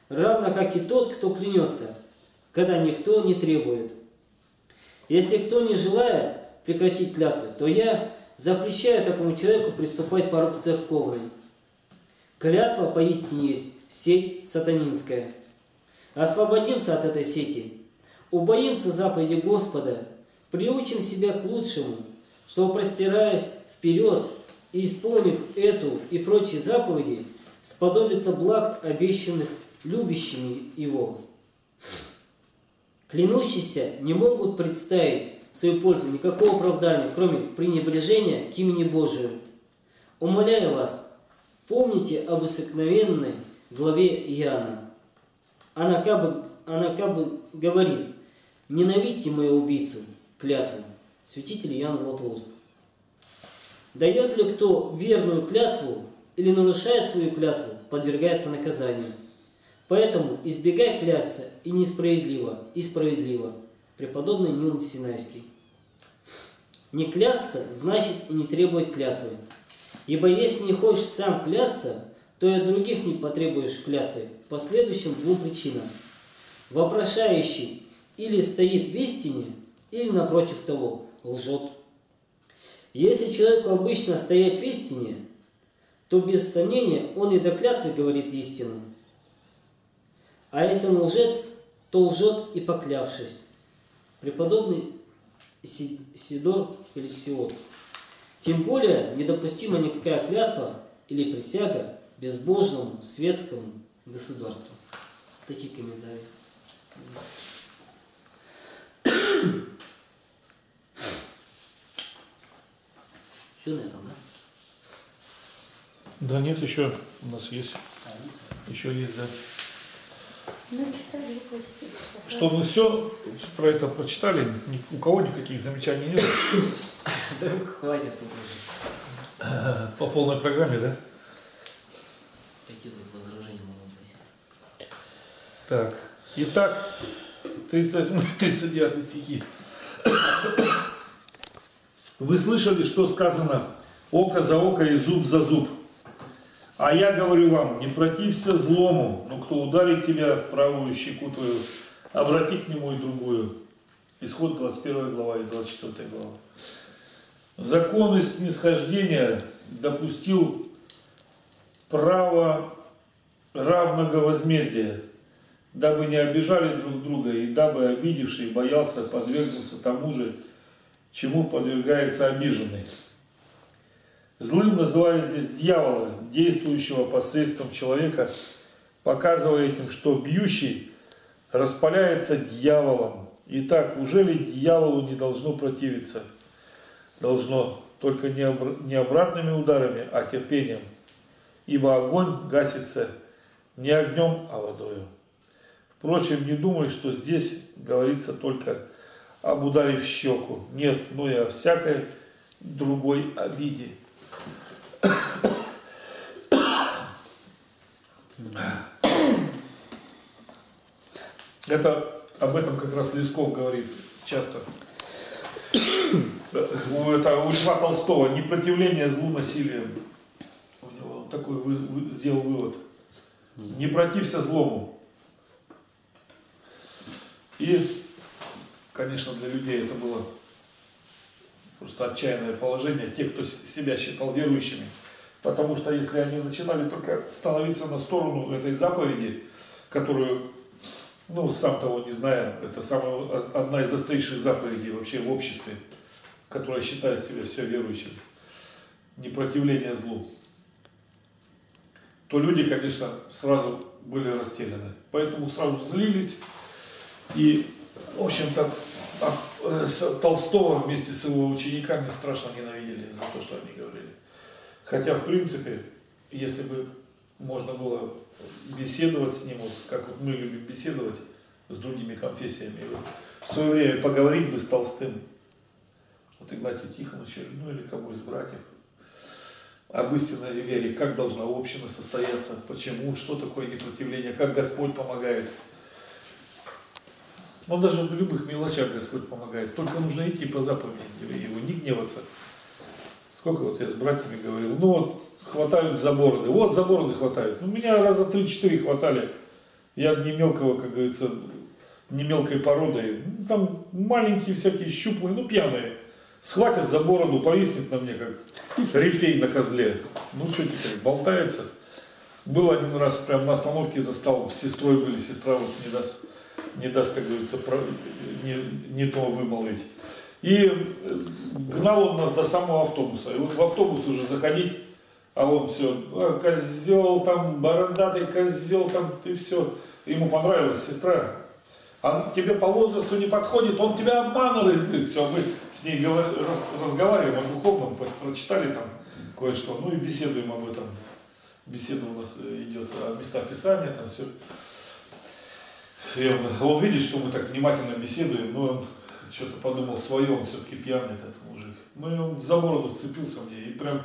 равно как и тот, кто клянется, когда никто не требует. Если кто не желает прекратить клятвы, то я запрещаю такому человеку приступать по руку церковной. Клятва поистине есть сеть сатанинская. Освободимся от этой сети, убоимся заповеди Господа, приучим себя к лучшему, чтобы, простираясь вперед и исполнив эту и прочие заповеди, сподобиться благ, обещанных любящими Его. Клянущиеся не могут представить в свою пользу никакого оправдания, кроме пренебрежения к имени Божию. Умоляю вас, помните об усекновенной главе Иоанна. Она как бы, она как бы говорит, ненавидьте мою убийцу, клятву. Святитель Иоанн Златоуст. Дает ли кто верную клятву или нарушает свою клятву, подвергается наказанию. Поэтому избегай клясться и несправедливо, и справедливо. Преподобный Нил Синайский. Не клясться значит и не требовать клятвы. Ибо если не хочешь сам клясться, то и от других не потребуешь клятвы по следующим двум причинам. Вопрошающий или стоит в истине, или напротив того лжет. Если человеку обычно стоять в истине, то без сомнения он и до клятвы говорит истину. А если он лжец, то лжет и поклявшись. Преподобный Сидор или Сиот. Тем более недопустима никакая клятва или присяга безбожному светскому государству. Такие комментарии. Все на этом, да? Да нет, еще у нас есть. А, есть? Еще есть, да. Что мы все про это прочитали, у кого никаких замечаний нет Да хватит уже. по полной программе, да? Какие тут возражения могут быть? Так, итак, 38-39 стихи. Вы слышали, что сказано «Око за око и зуб за зуб». А я говорю вам, не протився злому, но кто ударит тебя в правую щеку твою, обрати к нему и другую. Исход 21 глава и 24 глава. Закон из снисхождения допустил право равного возмездия, дабы не обижали друг друга и дабы обидевший боялся подвергнуться тому же, чему подвергается обиженный. Злым называют здесь дьявола, действующего посредством человека, показывая этим, что бьющий распаляется дьяволом. Итак, уже ли дьяволу не должно противиться? Должно, только не обратными ударами, а терпением. Ибо огонь гасится не огнем, а водою. Впрочем, не думай, что здесь говорится только об ударе в щеку. Нет, но и о всякой другой обиде. Это об этом как раз Лесков говорит часто. Это у Льва Толстого непротивление злу насилием. У него такой вы- вы- сделал вывод. Не протився злому. И, конечно, для людей это было просто отчаянное положение, те, кто себя считал верующими. Потому что если они начинали только становиться на сторону этой заповеди, которую, ну, сам того не зная, это самая, одна из острейших заповедей вообще в обществе, которая считает себя все верующим, непротивление злу, то люди, конечно, сразу были растеряны. Поэтому сразу злились. И, в общем-то, а, э, Толстого вместе с его учениками страшно ненавидели за то, что они говорили. Хотя, в принципе, если бы можно было беседовать с ним, вот как вот мы любим беседовать с другими конфессиями, вот в свое время поговорить бы с Толстым, вот Игнатию Тихоновичу, ну или кому из братьев, об истинной вере, как должна община состояться, почему, что такое непротивление, как Господь помогает. Он даже в любых мелочах Господь помогает. Только нужно идти по заповедям Его, не гневаться. Сколько вот я с братьями говорил, ну вот хватают за бороды, вот за бороды хватают. Ну, меня раза 3-4 хватали. Я не мелкого, как говорится, не мелкой породы. Ну, там маленькие всякие щуплые, ну пьяные. Схватят за бороду, повиснет на мне, как репей на козле. Ну что теперь, болтается. Был один раз прям на остановке застал, с сестрой были, сестра вот не даст, не даст, как говорится, про- не, не то вымолвить. И э, гнал он нас до самого автобуса. И вот в автобус уже заходить, а он все, козел там, бородатый козел там, ты все. Ему понравилась сестра. А тебе по возрасту не подходит, он тебя обманывает. Говорит, все, мы с ней говор- раз- разговариваем о духовном, про- прочитали там кое-что, ну и беседуем об этом. Беседа у нас э, идет о местах Писания, там все. И он видит, что мы так внимательно беседуем, но он что-то подумал свое, он все-таки пьяный этот мужик. Ну и он за бороду вцепился мне и прям,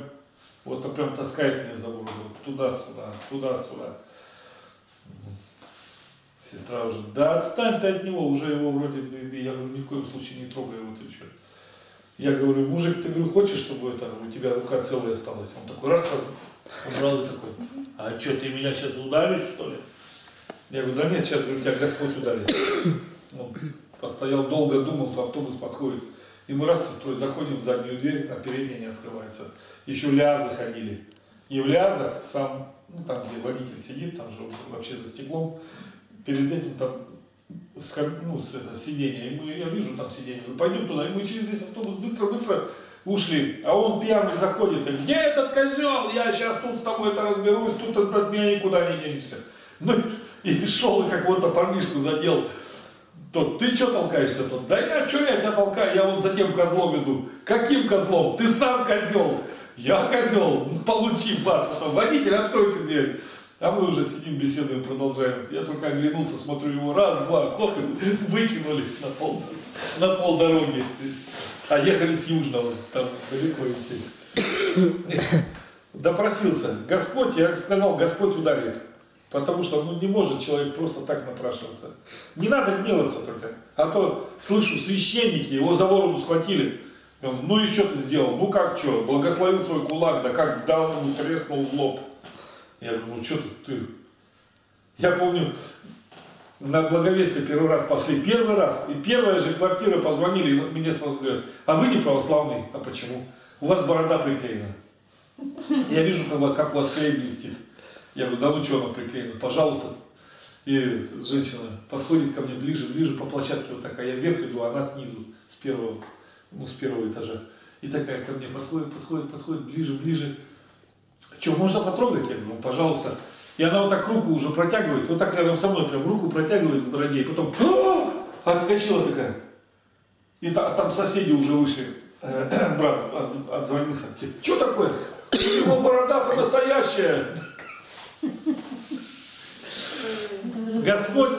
вот он прям таскает меня за бороду, туда-сюда, туда-сюда. Сестра уже, да отстань ты от него, уже его вроде я говорю, ни в коем случае не трогай его, ты что. Я говорю, мужик, ты говорю, хочешь, чтобы это, у тебя рука целая осталась? Он такой, раз, убрал и такой, а что, ты меня сейчас ударишь, что ли? Я говорю, да нет, сейчас говорю, тебя Господь ударит. Он постоял долго, думал, что автобус подходит. И мы раз с сестрой заходим в заднюю дверь, а передняя не открывается. Еще лязы ходили. И в лязах сам, ну там, где водитель сидит, там же вообще за стеклом, перед этим там с, ну, с это, сиденья, и мы, я вижу там сиденье, говорю, пойдем туда, и мы через весь автобус быстро-быстро ушли, а он пьяный заходит, и где этот козел, я сейчас тут с тобой это разберусь, тут от меня никуда не денешься. Ну и шел, и как вот парнишку задел, тот, ты что толкаешься тот? Да я, что я тебя толкаю, я вот за тем козлом иду. Каким козлом? Ты сам козел. Я козел. Ну, получи, бац. Потом, водитель, откройте дверь. А мы уже сидим, беседуем, продолжаем. Я только оглянулся, смотрю его, раз, два, хлоп, и выкинули на пол, на пол дороги. А ехали с Южного, там далеко идти. Допросился. Господь, я сказал, Господь ударит. Потому что ну, не может человек просто так напрашиваться. Не надо гневаться только. А то, слышу, священники его за бороду схватили. Он, ну и что ты сделал? Ну как что? Благословил свой кулак, да как дал ему треснул в лоб. Я говорю, ну что ты, ты? Я помню, на благовестие первый раз пошли, первый раз, и первая же квартира позвонили, и мне сразу говорят, а вы не православный, а почему? У вас борода приклеена. Я вижу, как у вас клей блестит. Я говорю, да ну что она приклеена, пожалуйста. И женщина подходит ко мне ближе, ближе по площадке вот такая, я вверх иду, а она снизу, с первого, ну, с первого этажа. И такая ко мне подходит, подходит, подходит, ближе, ближе. Что, можно потрогать? Я говорю, «Ну, пожалуйста. И она вот так руку уже протягивает, вот так рядом со мной прям руку протягивает к бороде, и потом «А!» отскочила такая. И та- там соседи уже вышли. Э, Брат отз- отзвонился. Что такое? У него борода-то настоящая. Господь,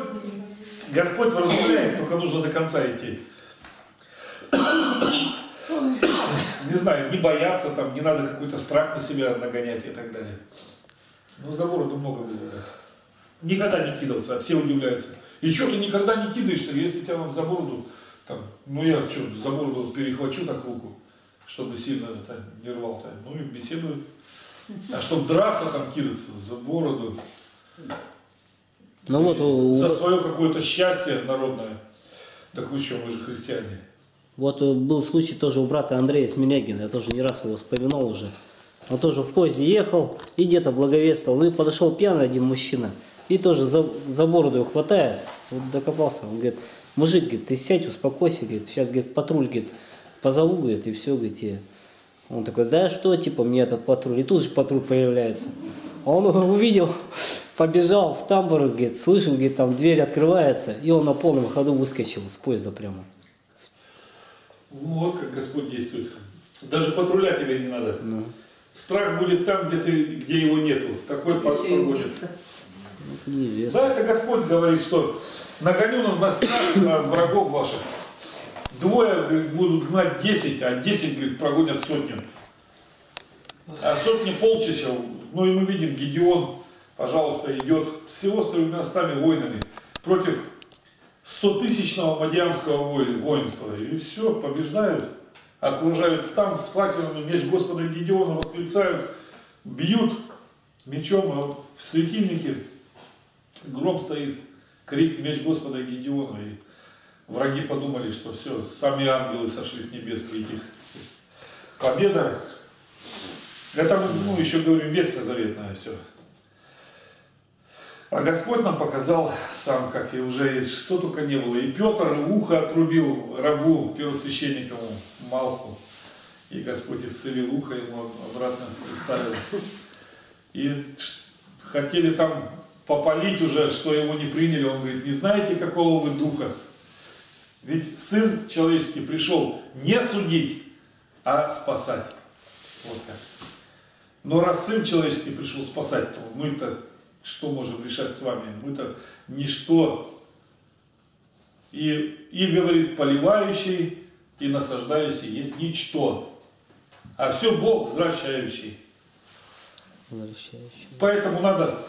Господь вразумляет, только нужно до конца идти. Не знаю, не бояться там, не надо какой-то страх на себя нагонять и так далее. Ну, за бороду много было. да. Никогда не кидался, а все удивляются. И что ты никогда не кидаешься, если тебя там за бороду, там, ну я что, за бороду перехвачу так руку, чтобы сильно это, не рвал-то. Ну и беседую. А чтобы драться там, кидаться за бороду, Ну вот, у- за свое какое-то счастье народное. Так вы что, мы же христиане. Вот э, был случай тоже у брата Андрея Смелягина, я тоже не раз его вспоминал уже. Он тоже в поезде ехал и где-то благовествовал. И подошел пьяный один мужчина. И тоже за, за бороду его хватает. Вот докопался. Он говорит, мужик, говорит, ты сядь, успокойся, говорит, сейчас, говорит, патруль, говорит, позову, говорит, и все, говорит, и... Он такой, да что, типа, мне этот патруль. И тут же патруль появляется. А он его увидел, побежал в тамбур, говорит, слышал, говорит, там дверь открывается, и он на полном ходу выскочил с поезда прямо. Вот как Господь действует. Даже патруля тебе не надо. Ну. Страх будет там, где, ты, где его нету. Такой и погонит. убийца. Неизвестно. Да, это Господь говорит, что нагоню на на страх врагов ваших. Двое говорит, будут гнать 10, а 10 говорит, прогонят сотню. А сотни полчища, ну и мы видим, Гедеон, пожалуйста, идет всего с тремя стами воинами против 100-тысячного мадиамского вой- воинства. И все, побеждают. окружают стан с факелами, меч Господа Гедеона восклицают, бьют мечом а в светильнике, гром стоит, крик, меч Господа Гедеона, и враги подумали, что все, сами ангелы сошли с небес видеть их. Победа. Это, ну, еще говорим, ветхозаветное все. А Господь нам показал сам, как и уже что только не было. И Петр ухо отрубил рабу первосвященникову Малку. И Господь исцелил ухо ему обратно приставил. И хотели там попалить уже, что его не приняли. Он говорит, не знаете, какого вы духа? Ведь Сын Человеческий пришел не судить, а спасать. Вот как. Но раз Сын Человеческий пришел спасать, то мы-то что можем решать с вами? Мы-то ничто. И, и говорит, поливающий и насаждающий есть ничто. А все Бог возвращающий. Возвращающий. Поэтому надо,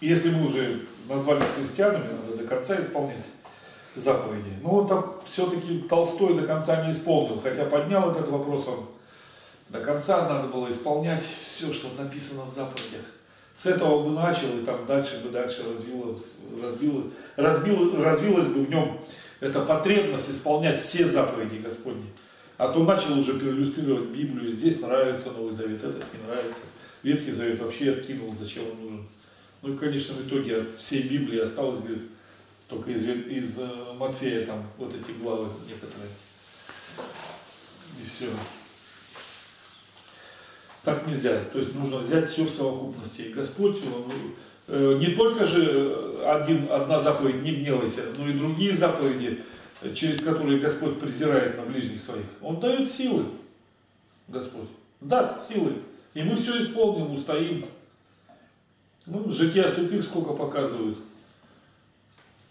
если мы уже назвались христианами, надо до конца исполнять заповеди. Но там все-таки Толстой до конца не исполнил, хотя поднял этот вопрос он. До конца надо было исполнять все, что написано в заповедях. С этого бы начал, и там дальше бы дальше развилось, разбило, разбило, развилась бы в нем эта потребность исполнять все заповеди Господни. А то начал уже переиллюстрировать Библию, здесь нравится Новый Завет, этот не нравится. Ветхий Завет вообще откинул, зачем он нужен. Ну и, конечно, в итоге от всей Библии осталось, говорит, только из, из э, Матфея там вот эти главы некоторые. И все. Так нельзя. То есть нужно взять все в совокупности. И Господь, он, э, не только же один, одна заповедь «не гневайся», но и другие заповеди, через которые Господь презирает на ближних своих. Он дает силы, Господь. Даст силы. И мы все исполним, устоим. Ну, жития святых сколько показывают.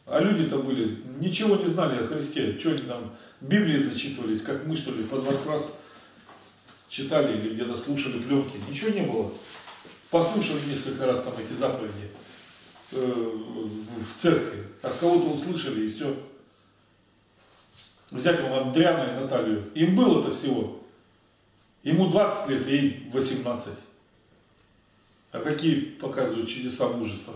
А люди-то были, ничего не знали о Христе. Что они там, Библии зачитывались, как мы, что ли, по 20 раз читали или где-то слушали пленки. Ничего не было. Послушали несколько раз там эти заповеди э, в церкви. От кого-то услышали и все. Взять вам Андриана и Наталью. Им было-то всего. Ему 20 лет, ей 18. А какие показывают чудеса мужества?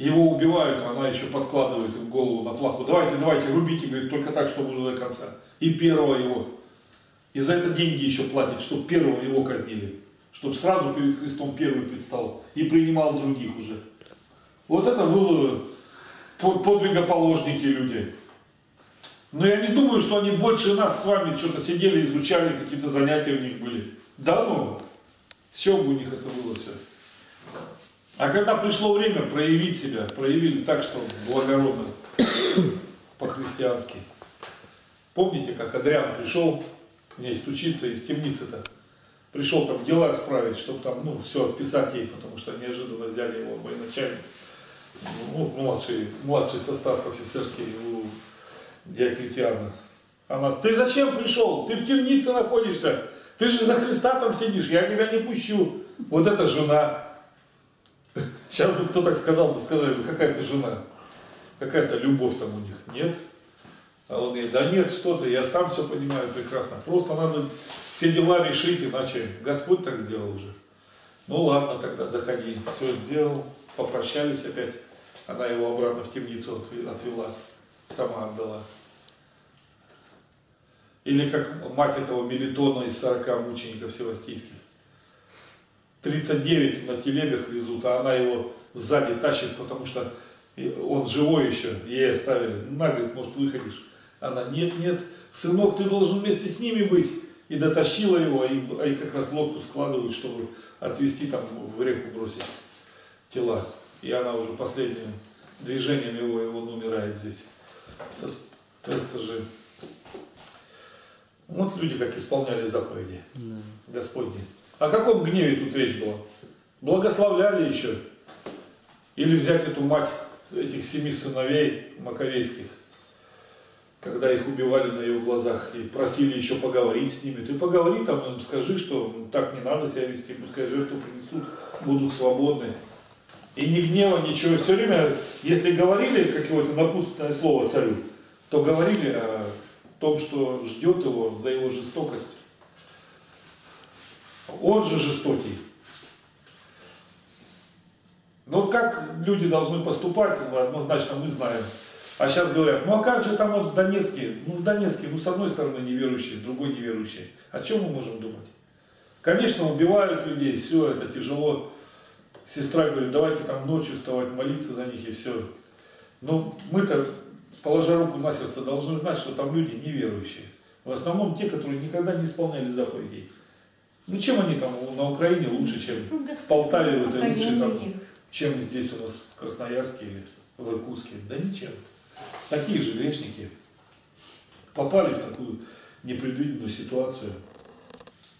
Его убивают, она еще подкладывает им голову на плаху. Давайте, давайте, рубите, говорит, только так, чтобы уже до конца. И первого его. И за это деньги еще платит, чтобы первого его казнили. Чтобы сразу перед Христом первый предстал и принимал других уже. Вот это было подвигоположники люди. Но я не думаю, что они больше нас с вами что-то сидели, изучали, какие-то занятия у них были. Да ну, все у них это было все. А когда пришло время проявить себя, проявили так, что благородно, по-христиански. Помните, как Адриан пришел к ней стучиться из темницы-то? Пришел там дела справить, чтобы там, ну, все отписать ей, потому что неожиданно взяли его военачальник, ну, младший, младший состав офицерский у Диоклетиана. Она, ты зачем пришел? Ты в темнице находишься. Ты же за Христа там сидишь, я тебя не пущу. Вот эта жена. Сейчас бы кто так сказал, то сказали, ну какая то жена, какая-то любовь там у них. Нет. А он говорит, да нет, что ты, я сам все понимаю прекрасно. Просто надо все дела решить, иначе Господь так сделал уже. Ну ладно, тогда заходи. Все сделал, попрощались опять. Она его обратно в темницу отвела, сама отдала. Или как мать этого Мелитона из 40 мучеников севастийских. 39 на телегах везут, а она его сзади тащит, потому что он живой еще, ей оставили. На, говорит, может, выходишь. Она, нет, нет, сынок, ты должен вместе с ними быть. И дотащила его, и, и как раз лодку складывают, чтобы отвезти там в реку бросить тела. И она уже последним движением его, он умирает здесь. Это, это же... Вот люди как исполняли заповеди да. Господни. О каком гневе тут речь была? Благословляли еще. Или взять эту мать этих семи сыновей маковейских, когда их убивали на его глазах и просили еще поговорить с ними. Ты поговори там, скажи, что так не надо себя вести, пускай жертву принесут, будут свободны. И ни гнева, ничего. Все время, если говорили какое-то напутственное слово царю, то говорили о том, что ждет его за его жестокость. Он же жестокий. Но вот как люди должны поступать, ну, однозначно мы знаем. А сейчас говорят, ну а как же там вот в Донецке? Ну в Донецке, ну с одной стороны неверующие, с другой неверующие. О чем мы можем думать? Конечно, убивают людей, все это тяжело. Сестра говорит, давайте там ночью вставать, молиться за них и все. Но мы-то, положа руку на сердце, должны знать, что там люди неверующие. В основном те, которые никогда не исполняли заповедей. Ну чем они там на Украине лучше, чем в Полтаве, покоил лучше там, чем здесь у нас в Красноярске или в Иркутске? Да ничем. Такие же грешники попали в такую непредвиденную ситуацию.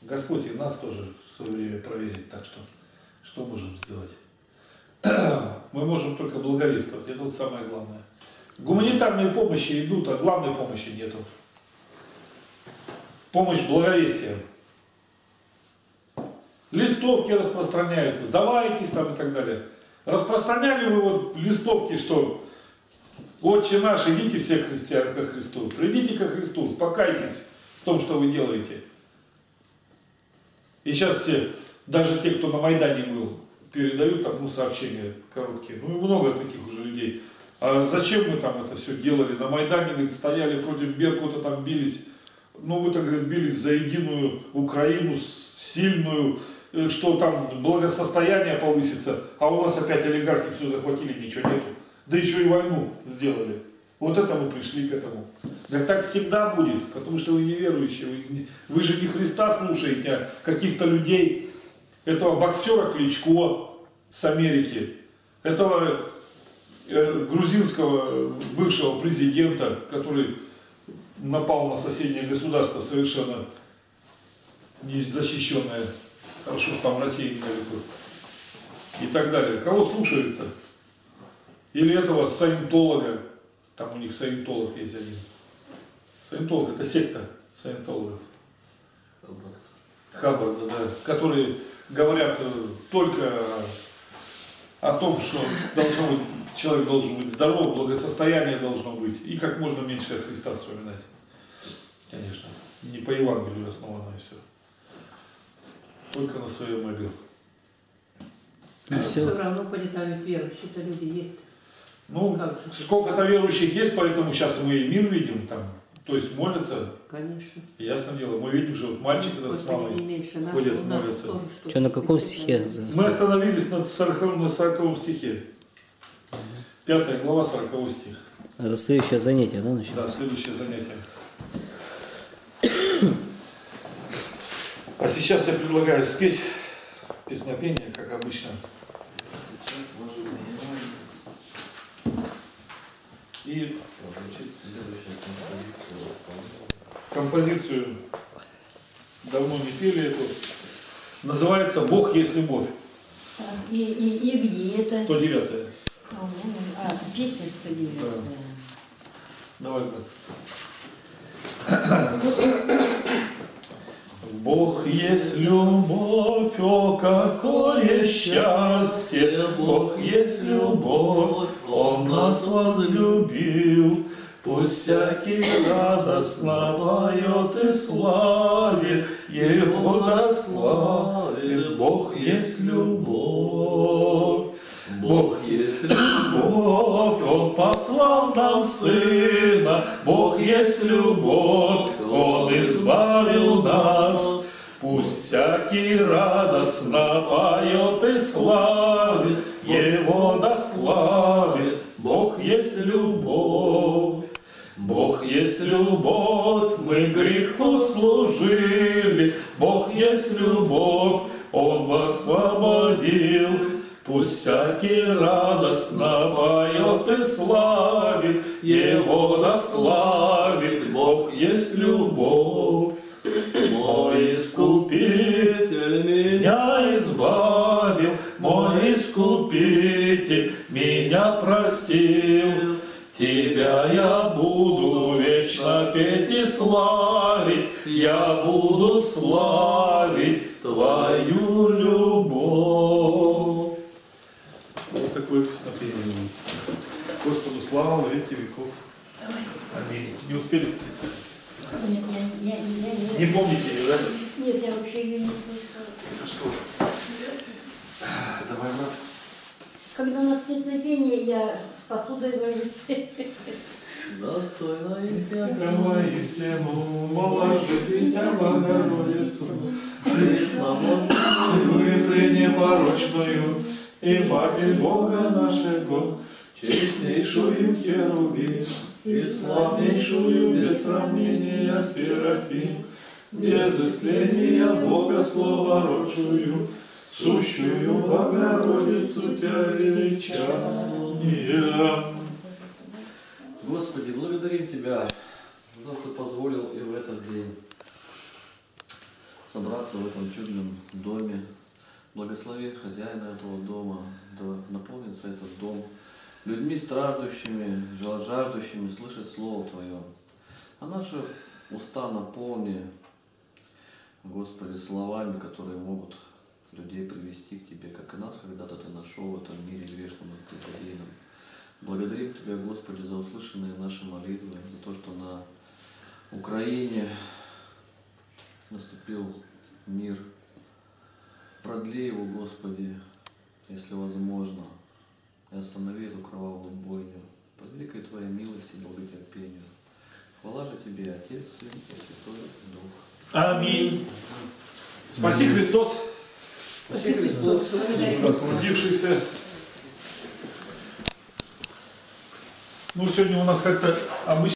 Господь и нас тоже в свое время проверит, так что что можем сделать? Мы можем только благовествовать, это вот самое главное. Гуманитарные помощи идут, а главной помощи нету. Помощь благовестия. Листовки распространяют, сдавайтесь там и так далее. Распространяли вы вот листовки, что Отче наш, идите все христиан ко Христу, придите ко Христу, покайтесь в том, что вы делаете. И сейчас все, даже те, кто на Майдане был, передают там ну, сообщения короткие. Ну и много таких уже людей. А зачем мы там это все делали? На Майдане, говорит, стояли против Беркута, там бились. Ну вы так, говорит, бились за единую Украину, сильную, что там благосостояние повысится, а у нас опять олигархи все захватили, ничего нету. Да еще и войну сделали. Вот это мы пришли к этому. Так так всегда будет, потому что вы неверующие, вы, вы же не Христа слушаете, а каких-то людей, этого боксера Кличко с Америки, этого э, грузинского бывшего президента, который напал на соседнее государство совершенно незащищенное. Хорошо, что там Россия недалеко. И так далее. Кого слушают-то? Или этого саентолога, там у них саентолог есть один. Саентолог это секта саентологов. Хаббарда, да, которые говорят э, только о том, что должно быть, человек должен быть здоров, благосостояние должно быть, и как можно меньше Христа вспоминать. Конечно, не по Евангелию основано все. Только на своем эго. И все. Все равно полетают верующие-то люди есть. Ну, же? сколько-то верующих есть, поэтому сейчас мы и мир видим там. То есть молятся, Конечно. ясно дело. Мы видим же, вот мальчик этот с мамой. ходят, молятся. Что, на каком стихе? Мы остановились на 40, на 40 стихе. Пятая глава, 40 стих. Это следующее занятие, да, Да, начнется? следующее занятие. А сейчас я предлагаю спеть песнопение, как обычно. И композицию давно не пели эту. Называется «Бог есть любовь», И, и, и где это? 109 А, у меня, не- а, песня 109. Да. да. Давай, брат. Бог есть любовь, о какое счастье! Бог есть любовь, Он нас возлюбил. Пусть всякий радостно поет и славит, Его да славит. Бог есть любовь. Бог есть любовь, Он послал нам Сына, Бог есть любовь, Он избавил нас. Пусть всякий радостно поет и славит, Его да славит, Бог есть любовь. Бог есть любовь, мы греху служили, Пусть всякий радостно поет и славит, Его да славит, Бог есть любовь. Мой искупитель меня избавил, мой искупитель меня простил. Тебя я буду вечно петь и славить, я буду славить песнопение. Господу слава во веки веков. Аминь. Не успели встретиться? Нет, я, я, я, Не не, помните ее, да? нет, я вообще ее не слышала. Что? Давай, брат. Когда у нас песнопение, я с посудой вожусь. Достойно и Всякого истину, моложи Дитя Богородицу, мы пренепорочную, и Матерь Бога нашего, честнейшую Херувим, и славнейшую без сравнения Серафим, без истления Бога Слова родшую, сущую Богородицу Тя величаем. Господи, благодарим Тебя за то, что позволил и в этот день собраться в этом чудном доме. Благослови хозяина этого дома, да наполнится этот дом людьми страждущими, жа- жаждущими слышать Слово Твое. А наши уста наполни, Господи, словами, которые могут людей привести к Тебе, как и нас когда-то Ты нашел в этом мире грешном и преподейном. Благодарим Тебя, Господи, за услышанные наши молитвы, за то, что на Украине наступил мир. Продли его, Господи, если возможно, и останови эту кровавую бойню. По великой Твоей милости и долготерпению. Хвала же Тебе, Отец, Сын и Святой Дух. Аминь. Спаси Христос, Спаси Христос. трудившихся. Ну, сегодня у нас как-то обычно